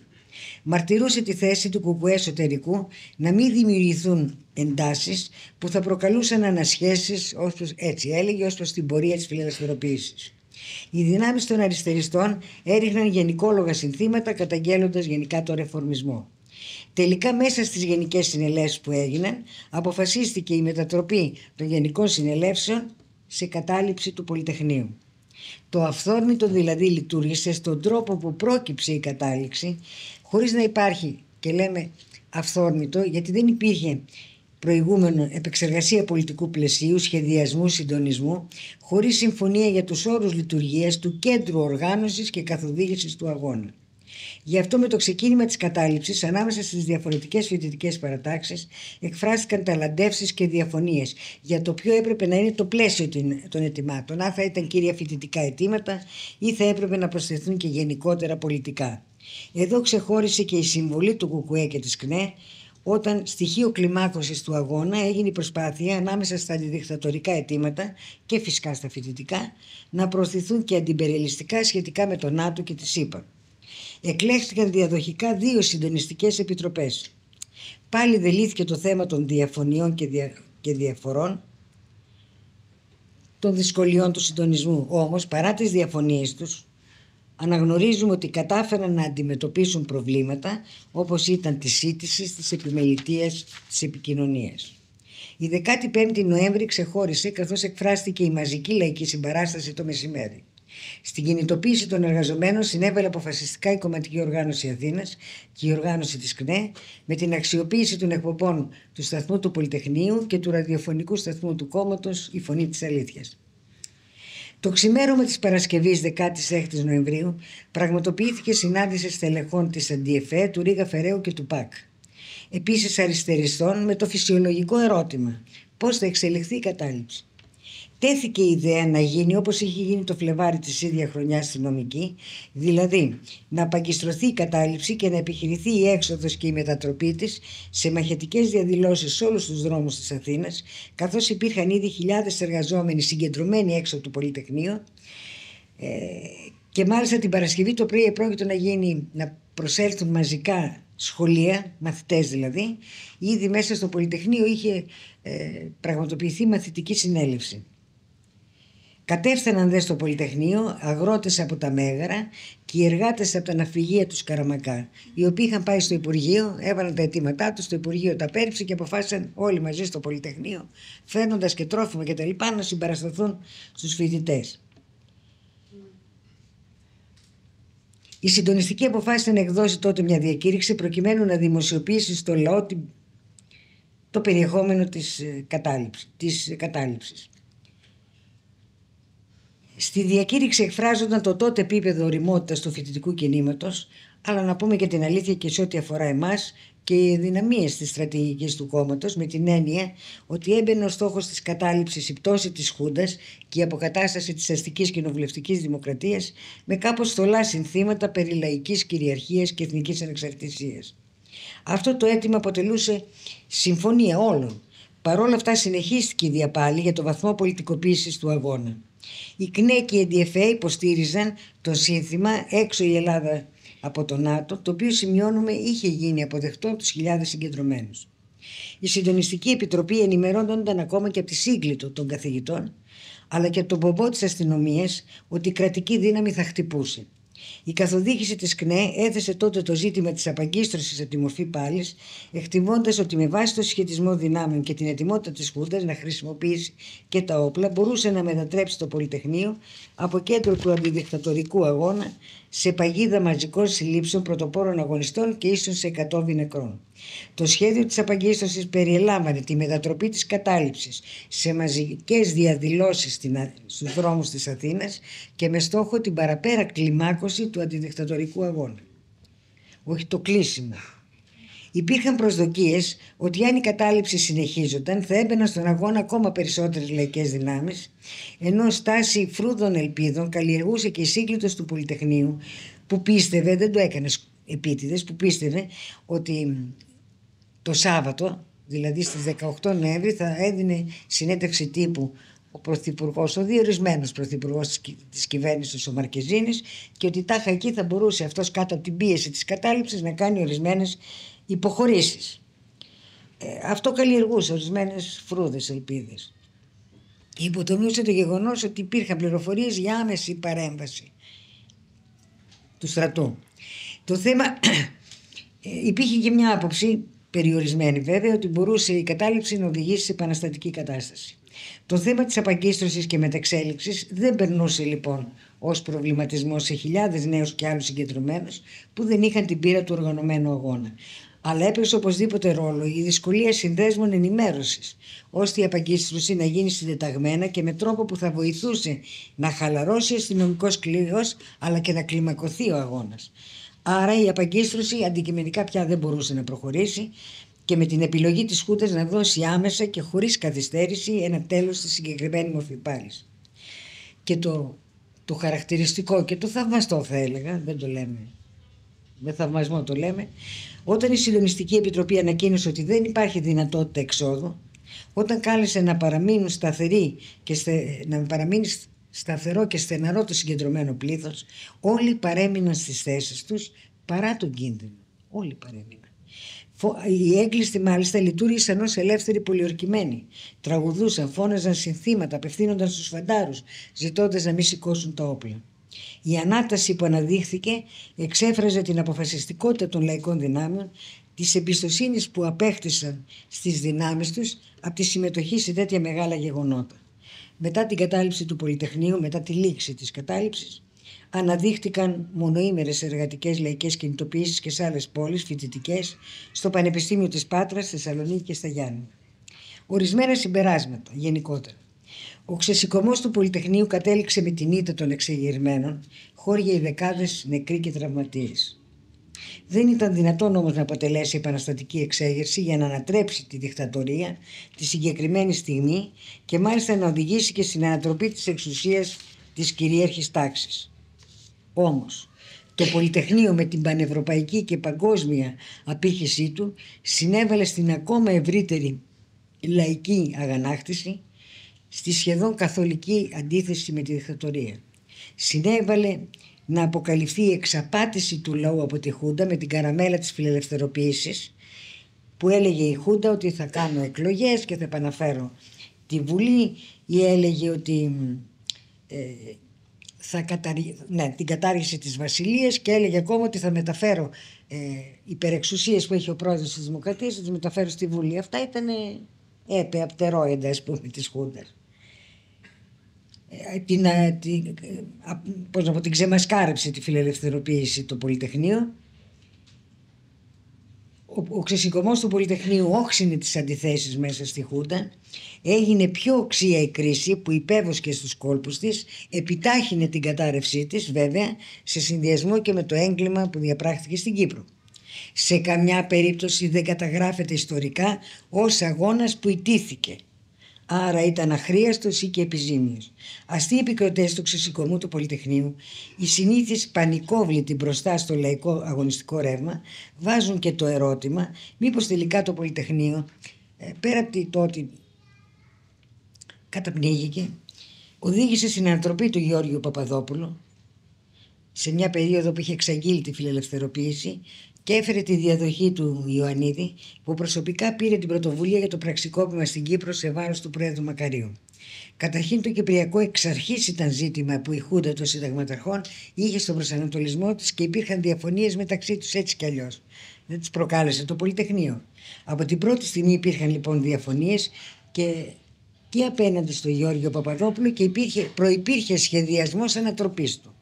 Μαρτυρούσε τη θέση του κουκουέ εσωτερικού να μην δημιουργηθούν εντάσεις που θα προκαλούσαν ανασχέσεις, έτσι έλεγε, ως προς την πορεία της φιλελευθεροποίησης. Οι δυνάμεις των αριστεριστών έριχναν γενικόλογα συνθήματα καταγγέλλοντας γενικά το ρεφορμισμό. Τελικά μέσα στις γενικές συνελεύσεις που έγιναν αποφασίστηκε η μετατροπή των γενικών συνελεύσεων σε κατάληψη του Πολυτεχνείου. Το αυθόρμητο δηλαδή λειτουργήσε στον τρόπο που πρόκυψε η κατάληξη χωρίς να υπάρχει και λέμε αυθόρμητο γιατί δεν υπήρχε προηγούμενο επεξεργασία πολιτικού πλαισίου, σχεδιασμού, συντονισμού, χωρίς συμφωνία για τους όρους λειτουργίας του κέντρου οργάνωσης και καθοδήγησης του αγώνα. Γι' αυτό με το ξεκίνημα της κατάληψης ανάμεσα στις διαφορετικές φοιτητικές παρατάξεις εκφράστηκαν ταλαντεύσεις και διαφωνίες για το ποιο έπρεπε να είναι το πλαίσιο των αιτημάτων. Αν θα ήταν κύρια φοιτητικά αιτήματα ή θα έπρεπε να προσθεθούν και γενικότερα πολιτικά. Εδώ ξεχώρισε και η συμβολή του Κουκουέ και της ΚΝΕ όταν στοιχείο κλιμάκωσης του αγώνα έγινε η προσπάθεια ανάμεσα στα αντιδικτατορικά αιτήματα και φυσικά στα φοιτητικά να προωθηθούν και αντιπεριαλιστικά σχετικά με το ΝΑΤΟ και τη ΣΥΠΑ εκλέχθηκαν διαδοχικά δύο συντονιστικές επιτροπές. Πάλι δεν το θέμα των διαφωνιών και, και διαφορών των δυσκολιών του συντονισμού. Όμως παρά τις διαφωνίες τους αναγνωρίζουμε ότι κατάφεραν να αντιμετωπίσουν προβλήματα όπως ήταν τη σύντηση, της επιμελητίας, της επικοινωνίας. Η 15η Νοέμβρη ξεχώρισε καθώς εκφράστηκε η μαζική λαϊκή συμπαράσταση το μεσημέρι. Στην κινητοποίηση των εργαζομένων συνέβαλε αποφασιστικά η Κομματική Οργάνωση Αθήνας και η οργάνωση της ΚΝΕ με την αξιοποίηση των εκπομπών του σταθμού του Πολυτεχνείου και του ραδιοφωνικού σταθμού του κόμματος Η Φωνή της Αλήθειας. Το ξημέρωμα της Παρασκευής 16 Νοεμβρίου πραγματοποιήθηκε συνάντηση στελεχών της ΑΝΤΙΕΦΕ, του Ρίγα Φεραίου και του ΠΑΚ. Επίσης αριστεριστών με το φυσιολογικό ερώτημα πώς θα εξελιχθεί η κατάληψη τέθηκε η ιδέα να γίνει όπως είχε γίνει το Φλεβάρι της ίδια χρονιάς στη νομική, δηλαδή να απαγκιστρωθεί η κατάληψη και να επιχειρηθεί η έξοδος και η μετατροπή της σε μαχητικές διαδηλώσεις σε όλους τους δρόμους της Αθήνας, καθώς υπήρχαν ήδη χιλιάδες εργαζόμενοι συγκεντρωμένοι έξω από το Πολυτεχνείο ε, και μάλιστα την Παρασκευή το πρωί επρόκειτο να γίνει, να προσέλθουν μαζικά σχολεία, μαθητές δηλαδή, ήδη μέσα στο Πολυτεχνείο είχε ε, πραγματοποιηθεί μαθητική συνέλευση. Κατέφθαναν δες στο Πολυτεχνείο αγρότες από τα Μέγαρα και οι εργάτες από τα ναυπηγεία του Καραμακά, οι οποίοι είχαν πάει στο Υπουργείο, έβαλαν τα αιτήματά τους, το Υπουργείο τα πέριψε και αποφάσισαν όλοι μαζί στο Πολυτεχνείο, φέρνοντας και τρόφιμα και τα λοιπά, να συμπαρασταθούν στους φοιτητές. Η συντονιστική αποφάσισε να εκδώσει τότε μια διακήρυξη προκειμένου να δημοσιοποιήσει στο λαό το περιεχόμενο της ε, Της κατάληψης. Στη διακήρυξη εκφράζονταν το τότε επίπεδο οριμότητας του φοιτητικού κινήματος, αλλά να πούμε και την αλήθεια και σε ό,τι αφορά εμάς και οι δυναμίες της στρατηγικής του κόμματος, με την έννοια ότι έμπαινε ο στόχος της κατάληψης η πτώση της Χούντας και η αποκατάσταση της αστικής κοινοβουλευτικής δημοκρατίας με κάπως στολά συνθήματα περί λαϊκής κυριαρχίας και εθνικής ανεξαρτησίας. Αυτό το αίτημα αποτελούσε συμφωνία όλων. Παρ' αυτά συνεχίστηκε η διαπάλη για το βαθμό πολιτικοποίησης του αγώνα. Οι ΚΝΕ και η ΕΝΤΙΕΦΕ υποστήριζαν το σύνθημα έξω η Ελλάδα από το ΝΑΤΟ, το οποίο σημειώνουμε είχε γίνει αποδεκτό από τους χιλιάδες συγκεντρωμένους. Η Συντονιστική Επιτροπή ενημερώνονταν ακόμα και από τη σύγκλιτο των καθηγητών, αλλά και από τον πομπό της αστυνομίας ότι η κρατική δύναμη θα χτυπούσε. Η καθοδήγηση της ΚΝΕ έθεσε τότε το ζήτημα της απαγκίστρωσης από τη μορφή πάλης, εκτιμώντας ότι με βάση το σχετισμό δυνάμεων και την ετοιμότητα της Χούντας να χρησιμοποιήσει και τα όπλα, μπορούσε να μετατρέψει το Πολυτεχνείο από κέντρο του αντιδικτατορικού αγώνα σε παγίδα μαζικών συλλήψεων πρωτοπόρων αγωνιστών και ίσως σε εκατόμβι νεκρών. Το σχέδιο της απαγκίστρωσης περιελάμβανε τη μετατροπή της κατάληψης σε μαζικές διαδηλώσεις στους δρόμους της Αθήνας και με στόχο την παραπέρα κλιμάκωση του αντιδικτατορικού αγώνα. Όχι το κλείσιμο. Υπήρχαν προσδοκίες ότι αν η κατάληψη συνεχίζονταν θα έμπαιναν στον αγώνα ακόμα περισσότερες λαϊκές δυνάμεις ενώ στάση φρούδων ελπίδων καλλιεργούσε και η σύγκλητος του Πολυτεχνείου που πίστευε, δεν το έκανες επίτηδες, που πίστευε ότι το Σάββατο, δηλαδή στις 18 Νοέμβρη θα έδινε συνέντευξη τύπου ο Πρωθυπουργός, ο διορισμένος Πρωθυπουργός της κυβέρνησης, ο Μαρκεζίνης, και ότι τάχα εκεί θα μπορούσε αυτός κάτω από την πίεση της κατάληψης να κάνει ορισμένες υποχωρήσεις. Ε, αυτό καλλιεργούσε ορισμένες φρούδες ελπίδες. Υποτομούσε το γεγονός ότι υπήρχαν πληροφορίες για άμεση παρέμβαση του στρατού. Το θέμα [clears throat] ε, υπήρχε και μια άποψη περιορισμένη βέβαια ότι μπορούσε η κατάληψη να οδηγήσει σε επαναστατική κατάσταση. Το θέμα της απαγκίστρωσης και μεταξέλιξης δεν περνούσε λοιπόν ως προβληματισμό σε χιλιάδες νέους και άλλους συγκεντρωμένους που δεν είχαν την πείρα του οργανωμένου αγώνα. Αλλά έπαιξε οπωσδήποτε ρόλο η δυσκολία συνδέσμων ενημέρωσης, ώστε η απαγκίστρωση να γίνει συντεταγμένα και με τρόπο που θα βοηθούσε να χαλαρώσει ο αστυνομικός κλήρος αλλά και να κλιμακωθεί ο αγώνας. Άρα η απαγκίστρωση αντικειμενικά πια δεν μπορούσε να προχωρήσει και με την επιλογή της Χούτας να δώσει άμεσα και χωρίς καθυστέρηση ένα τέλος στη συγκεκριμένη μορφή πάλης. Και το, το χαρακτηριστικό και το θαυμαστό θα έλεγα, δεν το λέμε, με θαυμασμό το λέμε, όταν η Συντονιστική Επιτροπή ανακοίνωσε ότι δεν υπάρχει δυνατότητα εξόδου, όταν κάλεσε να παραμείνουν σταθεροί και να παραμείνει σταθερό και στεναρό το συγκεντρωμένο πλήθος, όλοι παρέμειναν στις θέσεις τους παρά τον κίνδυνο. Όλοι παρέμειναν. Οι έγκλειστοι μάλιστα λειτουργήσαν ω ελεύθεροι πολιορκημένοι. Τραγουδούσαν, φώναζαν συνθήματα, απευθύνονταν στους φαντάρους, ζητώντας να μην σηκώσουν τα όπλα. Η ανάταση που αναδείχθηκε εξέφραζε την αποφασιστικότητα των λαϊκών δυνάμεων, της εμπιστοσύνης που απέκτησαν στις δυνάμεις τους από τη συμμετοχή σε τέτοια μεγάλα γεγονότα. Μετά την κατάληψη του Πολυτεχνείου, μετά τη λήξη της κατάληψης, αναδείχτηκαν μονοήμερες εργατικές λαϊκές κινητοποιήσεις και σε άλλες πόλεις φοιτητικές στο Πανεπιστήμιο της Πάτρας, στη Θεσσαλονίκη και στα Γιάννη. Ορισμένα συμπεράσματα γενικότερα. Ο ξεσηκωμός του Πολυτεχνείου κατέληξε με την ήττα των εξεγερμένων, χώρια οι δεκάδες νεκροί και τραυματίες. Δεν ήταν δυνατόν όμως να αποτελέσει επαναστατική εξέγερση για να ανατρέψει τη δικτατορία τη συγκεκριμένη στιγμή και μάλιστα να οδηγήσει και στην ανατροπή της εξουσίας της κυρίαρχης τάξης. Όμως, το Πολυτεχνείο με την πανευρωπαϊκή και παγκόσμια απήχησή του συνέβαλε στην ακόμα ευρύτερη λαϊκή αγανάκτηση στη σχεδόν καθολική αντίθεση με τη δικτατορία. Συνέβαλε να αποκαλυφθεί η εξαπάτηση του λαού από τη Χούντα με την καραμέλα της φιλελευθεροποίησης που έλεγε η Χούντα ότι θα κάνω εκλογές και θα επαναφέρω τη Βουλή ή έλεγε ότι ε, θα καταρρι... ναι, την κατάργηση της Βασιλείας και έλεγε ακόμα ότι θα μεταφέρω ε, υπερεξουσίες που έχει ο πρόεδρος της Δημοκρατίας θα τις μεταφέρω στη Βουλή. Αυτά ήταν έπε απτερόιδα ας πούμε της Χούντας. Ε, την, ε, την, ε, πώς να πω, την ξεμασκάρεψε τη φιλελευθεροποίηση το Πολυτεχνείο. Ο, ο ξεσηκωμός του Πολυτεχνείου όξινε τις αντιθέσεις μέσα στη Χούντα. Έγινε πιο οξία η κρίση που υπέβοσκε στους κόλπους της, επιτάχυνε την κατάρρευσή της βέβαια σε συνδυασμό και με το έγκλημα που διαπράχθηκε στην Κύπρο. Σε καμιά περίπτωση δεν καταγράφεται ιστορικά ως αγώνας που ιτήθηκε – άρα ήταν αχρίαστος ή και επιζήμιος. Αστεί επικροτές του ξεσηκωμού του Πολυτεχνείου, οι συνήθεις πανικόβλητοι μπροστά στο λαϊκό αγωνιστικό ρεύμα, βάζουν και το ερώτημα μήπως τελικά το Πολυτεχνείο, ε, πέρα από το ότι καταπνίγηκε, οδήγησε στην ανατροπή του Γιώργιου Παπαδόπουλου σε μια περίοδο που είχε εξαγγείλει τη φιλελευθεροποίηση και έφερε τη διαδοχή του Ιωαννίδη που προσωπικά πήρε την πρωτοβουλία για το πραξικόπημα στην Κύπρο σε βάρος του Πρόεδρου Μακαρίου. Καταρχήν το Κυπριακό εξ αρχής ήταν ζήτημα που η Χούντα των Συνταγματαρχών είχε στον προσανατολισμό της και υπήρχαν διαφωνίες μεταξύ τους έτσι κι αλλιώς. Δεν τις προκάλεσε το Πολυτεχνείο. Από την πρώτη στιγμή υπήρχαν λοιπόν διαφωνίες και, και απέναντι στο Γιώργο Παπαδόπουλο και υπήρχε, προϋπήρχε σχεδιασμός ανατροπής του.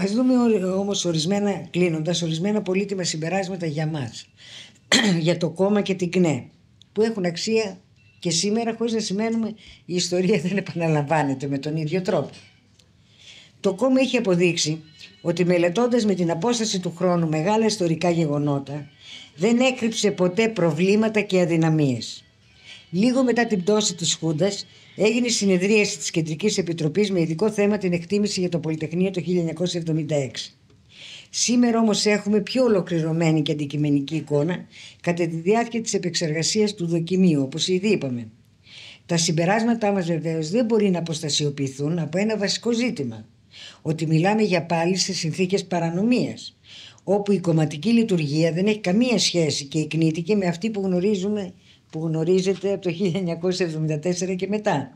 Α δούμε όμως ορισμένα, κλείνοντας, ορισμένα πολύτιμα συμπεράσματα για μας, [clears throat] για το κόμμα και την ΚΝΕ, που έχουν αξία και σήμερα, χωρίς να σημαίνουμε, η ιστορία δεν επαναλαμβάνεται με τον ίδιο τρόπο. Το κόμμα είχε αποδείξει ότι μελετώντας με την απόσταση του χρόνου μεγάλα ιστορικά γεγονότα, δεν έκρυψε ποτέ προβλήματα και αδυναμίες. Λίγο μετά την πτώση της Χούντας έγινε συνεδρίαση της Κεντρικής Επιτροπής με ειδικό θέμα την εκτίμηση για το Πολυτεχνείο το 1976. Σήμερα όμως έχουμε πιο ολοκληρωμένη και αντικειμενική εικόνα κατά τη διάρκεια της επεξεργασίας του δοκιμίου, όπως ήδη είπαμε. Τα συμπεράσματά μας βεβαίως δεν μπορεί να αποστασιοποιηθούν από ένα βασικό ζήτημα, ότι μιλάμε για πάλι σε συνθήκες παρανομίας, όπου η κομματική λειτουργία δεν έχει καμία σχέση και εκνήτηκε με αυτή που γνωρίζουμε που γνωρίζετε από το 1974 και μετά.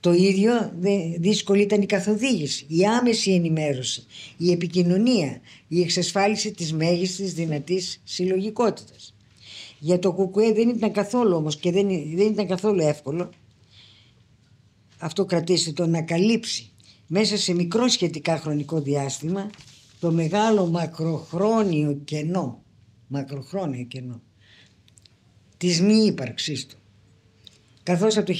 Το ίδιο δύσκολη ήταν η καθοδήγηση, η άμεση ενημέρωση, η επικοινωνία, η εξασφάλιση της μέγιστης δυνατής συλλογικότητας. Για το ΚΚΕ δεν ήταν καθόλου όμως και δεν, δεν ήταν καθόλου εύκολο αυτό κρατήσει το να καλύψει μέσα σε μικρό σχετικά χρονικό διάστημα το μεγάλο μακροχρόνιο κενό, μακροχρόνιο κενό της μη ύπαρξής του. Καθώς από το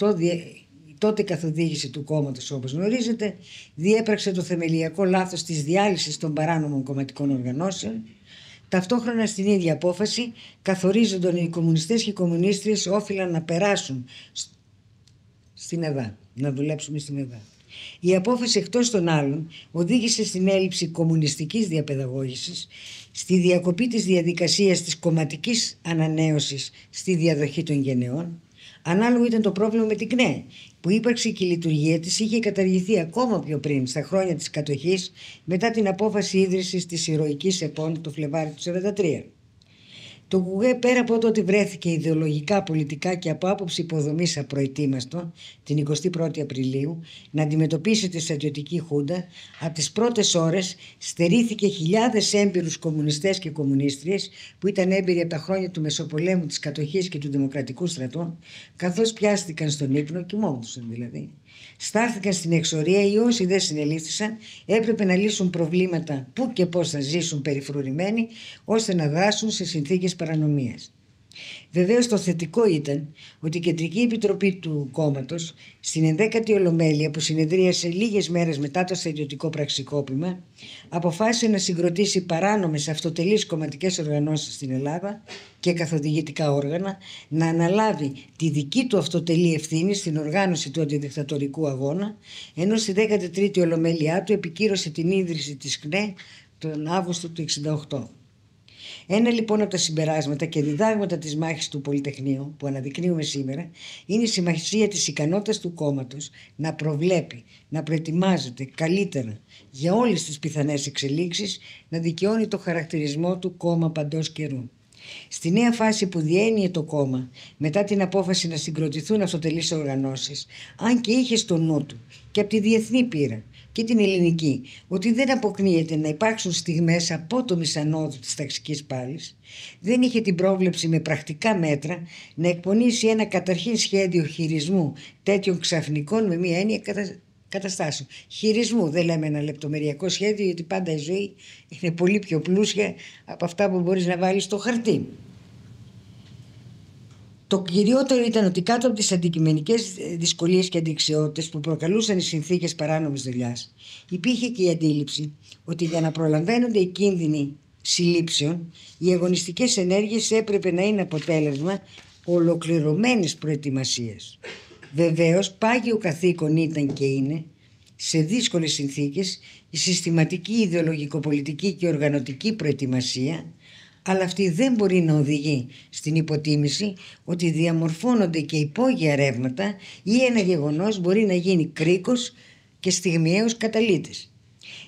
1958 η τότε καθοδήγηση του κόμματος όπως γνωρίζετε διέπραξε το θεμελιακό λάθος της διάλυσης των παράνομων κομματικών οργανώσεων Ταυτόχρονα στην ίδια απόφαση καθορίζονταν οι κομμουνιστές και οι κομμουνίστριες όφυλαν να περάσουν στην ΕΔΑ, να δουλέψουμε στην ΕΔΑ. Η απόφαση εκτός των άλλων οδήγησε στην έλλειψη κομμουνιστικής διαπαιδαγώγησης, στη διακοπή της διαδικασίας της κομματικής ανανέωσης στη διαδοχή των γενεών. Ανάλογο ήταν το πρόβλημα με την ΚΝΕ, που η ύπαρξη και η λειτουργία της είχε καταργηθεί ακόμα πιο πριν, στα χρόνια της κατοχής, μετά την απόφαση ίδρυσης της ηρωικής ΕΠΟΝ το Φλεβάρι του 1943. Το Κουγέ πέρα από το ότι βρέθηκε ιδεολογικά, πολιτικά και από άποψη υποδομής απροετοίμαστο την 21η Απριλίου να αντιμετωπίσει τη στρατιωτική χούντα, από τις πρώτες ώρες στερήθηκε χιλιάδες έμπειρους κομμουνιστές και κομμουνίστριες που ήταν έμπειροι από τα χρόνια του Μεσοπολέμου, της κατοχής και του Δημοκρατικού στρατών, καθώς πιάστηκαν στον ύπνο, κοιμόντουσαν δηλαδή στάθηκαν στην εξορία ή όσοι δεν συνελήφθησαν έπρεπε να λύσουν προβλήματα που και πώς θα ζήσουν περιφρουρημένοι ώστε να δράσουν σε συνθήκες παρανομίας. Βεβαίως το θετικό ήταν ότι η Κεντρική Επιτροπή του κόμματος στην 11η Ολομέλεια που συνεδρίασε λίγες μέρες μετά το στρατιωτικό πραξικόπημα αποφάσισε να συγκροτήσει παράνομες αυτοτελείς κομματικές οργανώσεις στην Ελλάδα και καθοδηγητικά όργανα να αναλάβει τη δική του αυτοτελή ευθύνη στην οργάνωση του αντιδικτατορικού αγώνα ενώ στη 13η Ολομέλειά του επικύρωσε την ίδρυση της ΚΝΕ τον Αύγουστο του 1968. Ένα λοιπόν από τα συμπεράσματα και διδάγματα της μάχης του Πολυτεχνείου που αναδεικνύουμε σήμερα είναι η σημασία της ικανότητας του κόμματος να προβλέπει, να προετοιμάζεται καλύτερα για όλες τις πιθανές εξελίξεις, να δικαιώνει το χαρακτηρισμό του κόμμα παντός καιρού. Στη νέα φάση που διένυε το κόμμα μετά την απόφαση να συγκροτηθούν αυτοτελείς οργανώσεις, αν και είχε στο νου του και από τη διεθνή πείρα και την ελληνική ότι δεν αποκνύεται να υπάρξουν στιγμές απότομης ανόδου της ταξικής πάλης, δεν είχε την πρόβλεψη με πρακτικά μέτρα να εκπονήσει ένα καταρχήν σχέδιο χειρισμού τέτοιων ξαφνικών με μία έννοια κατα... καταστάσεων. Χειρισμού, δεν λέμε ένα λεπτομεριακό σχέδιο γιατί πάντα η ζωή είναι πολύ πιο πλούσια από αυτά που μπορείς να βάλεις στο χαρτί. Το κυριότερο ήταν ότι κάτω από τις αντικειμενικές δυσκολίες και αντικσιότητες που προκαλούσαν οι συνθήκες παράνομης δουλειάς, υπήρχε και η αντίληψη ότι για να προλαμβάνονται οι κίνδυνοι συλλήψεων, οι αγωνιστικές ενέργειες έπρεπε να είναι αποτέλεσμα ολοκληρωμένης προετοιμασίας. Βεβαίως, πάγιο καθήκον ήταν και είναι σε δύσκολες συνθήκες η συστηματική ιδεολογικοπολιτική και οργανωτική προετοιμασία αλλά αυτή δεν μπορεί να οδηγεί στην υποτίμηση ότι διαμορφώνονται και υπόγεια ρεύματα ή ένα γεγονός μπορεί να γίνει κρίκος και στιγμιαίος καταλήτης.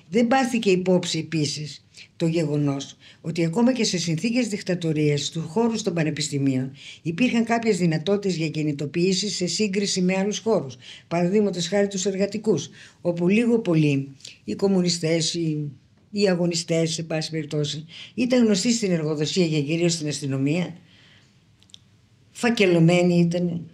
Δεν πάρθηκε υπόψη επίσης το γεγονός ότι ακόμα και σε συνθήκες δικτατορίας του χώρου των πανεπιστημίων υπήρχαν κάποιες δυνατότητες για κινητοποίησης σε σύγκριση με άλλους χώρους. Παραδείγματος χάρη τους εργατικούς, όπου λίγο πολύ οι κομμουνιστές, οι, οι αγωνιστές, σε πάση περιπτώσει, ήταν γνωστοί στην εργοδοσία και κυρίως στην αστυνομία, φακελωμένοι ήταν,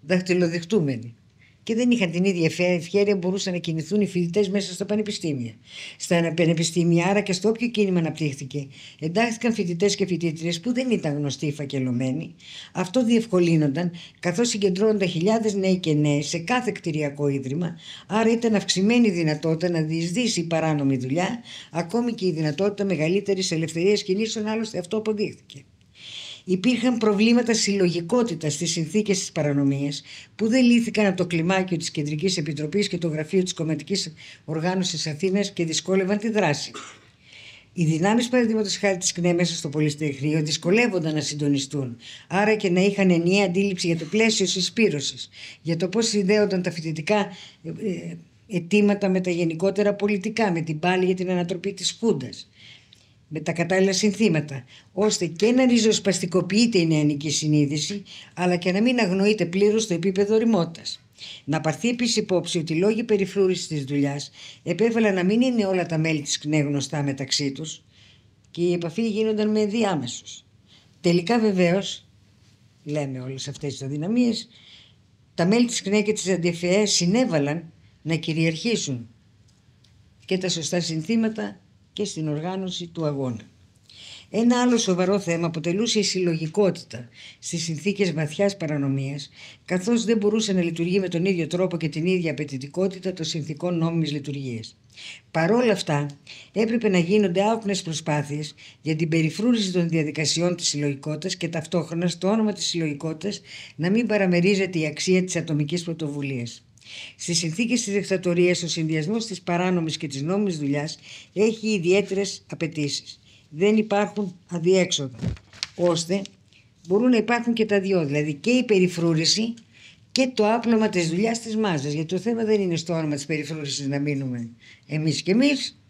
δαχτυλοδεχτούμενοι και δεν είχαν την ίδια ευχαίρεια μπορούσαν να κινηθούν οι φοιτητές μέσα στα πανεπιστήμια. Στα πανεπιστήμια, άρα και στο όποιο κίνημα αναπτύχθηκε, εντάχθηκαν φοιτητές και φοιτήτριες που δεν ήταν γνωστοί ή φακελωμένοι. Αυτό διευκολύνονταν καθώς συγκεντρώνονταν χιλιάδες νέοι και νέες σε κάθε κτηριακό ίδρυμα, άρα ήταν αυξημένη η δυνατότητα να διεισδύσει η παράνομη δουλειά, ακόμη και η δυνατότητα μεγαλύτερης ελευθερίας κινήσεων, άλλωστε αυτό αποδείχθηκε. Υπήρχαν προβλήματα συλλογικότητας στις συνθήκες της παρανομίας που δεν λύθηκαν από το κλιμάκιο της Κεντρικής Επιτροπής και το γραφείο της Κομματικής Οργάνωσης Αθήνας και δυσκόλευαν τη δράση. Οι δυνάμεις, παραδείγματος χάρη της ΚΝΕ μέσα στο Πολυτεχνείο, δυσκολεύονταν να συντονιστούν. Άρα και να είχαν ενιαία αντίληψη για το πλαίσιο συσπήρωσης, για το πώς συνδέονταν τα φοιτητικά ε, ε, αιτήματα με τα γενικότερα πολιτικά, με την πάλη για την ανατροπή της Χούντας με τα κατάλληλα συνθήματα, ώστε και να ριζοσπαστικοποιείται η νεανική συνείδηση, αλλά και να μην αγνοείται πλήρως το επίπεδο ρημότητας. Να πάρθει επίσης υπόψη ότι οι λόγοι περιφρούρησης της δουλειάς επέβαλαν να μην είναι όλα τα μέλη της ΚΝΕ γνωστά μεταξύ τους και η επαφή γίνονταν με διάμεσου. Τελικά βεβαίως, λέμε όλες αυτές τις αδυναμίες, τα μέλη της ΚΝΕ και της ΑΝΤΕΦΕ συνέβαλαν να κυριαρχήσουν και τα σωστά συνθήματα και στην οργάνωση του αγώνα. Ένα άλλο σοβαρό θέμα αποτελούσε η συλλογικότητα στις συνθήκες βαθιάς παρανομίας, καθώς δεν μπορούσε να λειτουργεί με τον ίδιο τρόπο και την ίδια απαιτητικότητα των συνθήκων νόμιμης λειτουργίας. Παρόλα αυτά, έπρεπε να γίνονται άοπνες προσπάθειες για την περιφρούρηση των διαδικασιών της συλλογικότητας και ταυτόχρονα στο όνομα της συλλογικότητας να μην παραμερίζεται η αξία της ατομικής πρωτοβουλίας. Στις συνθήκες της δικτατορίας, ο συνδυασμός της παράνομης και της νόμιμης δουλειάς έχει ιδιαίτερες απαιτήσεις. Δεν υπάρχουν αδιέξοδα. Ώστε μπορούν να υπάρχουν και τα δυο, δηλαδή και η περιφρούρηση και το άπλωμα της δουλειάς της μάζας. Γιατί το θέμα δεν είναι στο όνομα της περιφρούρησης να μείνουμε εμείς και εμείς,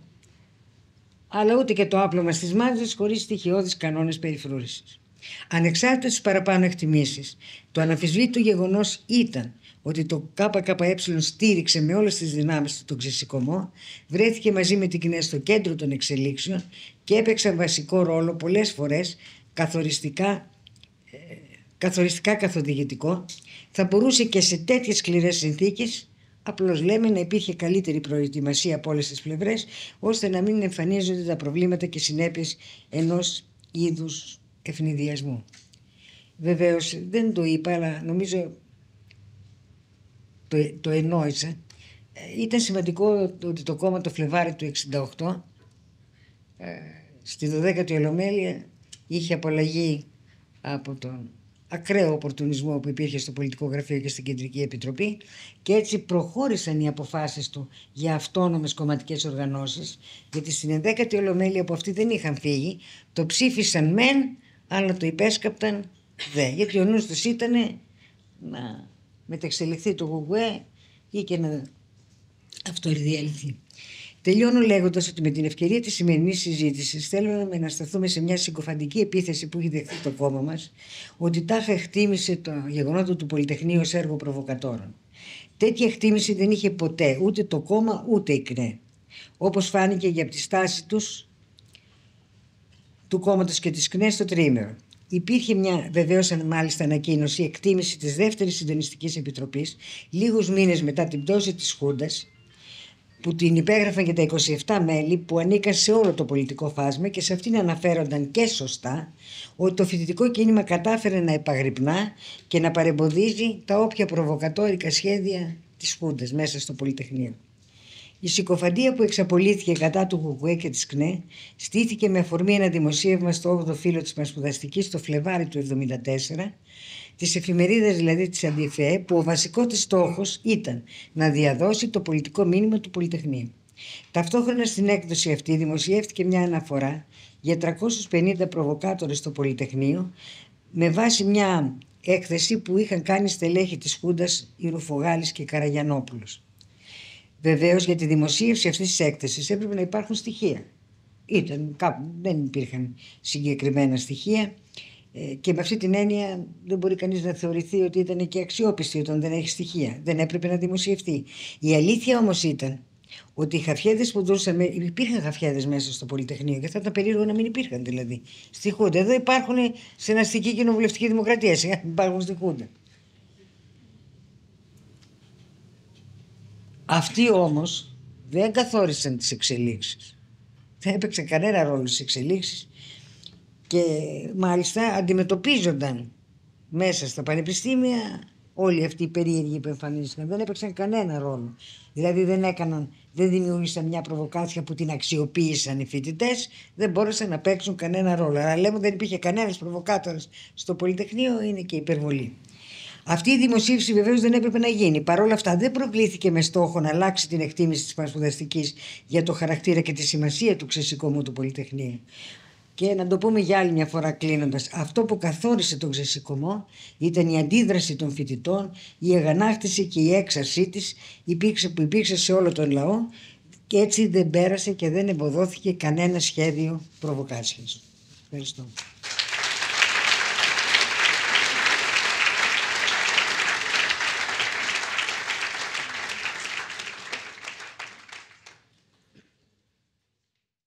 αλλά ούτε και το άπλωμα στις μάζες χωρίς στοιχειώδεις κανόνες περιφρούρησης. Ανεξάρτητα στι παραπάνω εκτιμήσεις, το αναφυσβήτητο γεγονός ήταν ότι το ΚΚΕ στήριξε με όλες τις δυνάμεις του τον ξεσηκωμό, βρέθηκε μαζί με την ΚΝΕ στο κέντρο των εξελίξεων και έπαιξε βασικό ρόλο πολλές φορές καθοριστικά, ε, καθοριστικά καθοδηγητικό. Θα μπορούσε και σε τέτοιες σκληρές συνθήκες Απλώς λέμε να υπήρχε καλύτερη προετοιμασία από όλες τις πλευρές ώστε να μην εμφανίζονται τα προβλήματα και συνέπειες ενός είδους ευνηδιασμού. Βεβαίως δεν το είπα αλλά νομίζω το, το ενόησε. Ήταν σημαντικό ότι το κόμμα το Φλεβάρι του 68 ε, στη 12η Ολομέλεια είχε απολαγεί από τον ακραίο οπορτουνισμό που υπήρχε στο πολιτικό γραφείο και στην Κεντρική Επιτροπή και έτσι προχώρησαν οι αποφάσεις του για αυτόνομες κομματικές οργανώσεις γιατί στην 11η Ολομέλεια που αυτοί δεν είχαν φύγει το ψήφισαν μεν αλλά το υπέσκαπταν δε γιατί ο νους τους ήταν να μεταξελιχθεί το Γουγκουέ ή και να αυτοδιέλθει. Τελειώνω λέγοντας ότι με την ευκαιρία της σημερινής συζήτησης θέλουμε να σταθούμε σε μια συγκοφαντική επίθεση που έχει δεχθεί το κόμμα μας, ότι τάχα εκτίμησε το γεγονότο του Πολυτεχνείου ως έργο προβοκατόρων. Τέτοια εκτίμηση δεν είχε ποτέ ούτε το κόμμα ούτε η ΚΝΕ. Όπως φάνηκε για τη στάση τους του κόμματος και της ΚΝΕ στο τρίμερο. Υπήρχε μια βεβαίως μάλιστα ανακοίνωση, εκτίμηση της δεύτερης συντονιστικής επιτροπής, λίγους μήνες μετά την πτώση της Χούντας, που την υπέγραφαν και τα 27 μέλη που ανήκαν σε όλο το πολιτικό φάσμα και σε αυτήν αναφέρονταν και σωστά ότι το φοιτητικό κίνημα κατάφερε να επαγρυπνά και να παρεμποδίζει τα όποια προβοκατόρικα σχέδια της Χούντας μέσα στο Πολυτεχνείο. Η συκοφαντία που εξαπολύθηκε κατά του Κουκουέ και της ΚΝΕ στήθηκε με αφορμή ένα δημοσίευμα στο 8ο φύλλο της Μασπουδαστική το Φλεβάρι του 1974, τη εφημερίδα δηλαδή της Αντιφέ, που ο βασικός της στόχος ήταν να διαδώσει το πολιτικό μήνυμα του Πολυτεχνείου. Ταυτόχρονα στην έκδοση αυτή δημοσιεύτηκε μια αναφορά για 350 προβοκάτορες στο Πολυτεχνείο με βάση μια έκθεση που είχαν κάνει στελέχη της Χούντας η Ρουφογάλης και Καραγιανόπουλος. Βεβαίως για τη δημοσίευση αυτής της έκθεσης έπρεπε να υπάρχουν στοιχεία. Ήταν κάπου, δεν υπήρχαν συγκεκριμένα στοιχεία ε, και με αυτή την έννοια δεν μπορεί κανείς να θεωρηθεί ότι ήταν και αξιόπιστη όταν δεν έχει στοιχεία. Δεν έπρεπε να δημοσιευτεί. Η αλήθεια όμως ήταν ότι οι χαφιέδες που δούσαν, υπήρχαν χαφιέδες μέσα στο Πολυτεχνείο και θα ήταν περίεργο να μην υπήρχαν δηλαδή. Στη Χούντα. Εδώ υπάρχουν στην αστική κοινοβουλευτική δημοκρατία, σιγά υπάρχουν στη Χούντα. Αυτοί όμως δεν καθόρισαν τις εξελίξεις. Δεν έπαιξε κανένα ρόλο στις εξελίξεις και μάλιστα αντιμετωπίζονταν μέσα στα πανεπιστήμια όλοι αυτοί οι περίεργοι που εμφανίστηκαν. Δεν έπαιξαν κανένα ρόλο. Δηλαδή δεν έκαναν, δεν δημιούργησαν μια προβοκάτσια που την αξιοποίησαν οι φοιτητές, δεν μπόρεσαν να παίξουν κανένα ρόλο. Αλλά λέμε δεν υπήρχε κανένας προβοκάτορας στο Πολυτεχνείο, είναι και υπερβολή. Αυτή η δημοσίευση βεβαίως δεν έπρεπε να γίνει. Παρ' όλα αυτά δεν προκλήθηκε με στόχο να αλλάξει την εκτίμηση της πανσπουδαστικής για το χαρακτήρα και τη σημασία του ξεσηκωμού του Πολυτεχνείου. Και να το πούμε για άλλη μια φορά κλείνοντας, αυτό που καθόρισε τον ξεσηκωμό ήταν η αντίδραση των φοιτητών, η εγανάκτηση και η έξαρσή της που υπήρξε σε όλο τον λαό και έτσι δεν πέρασε και δεν εμποδόθηκε κανένα σχέδιο προβοκάτσιας. Ευχαριστώ.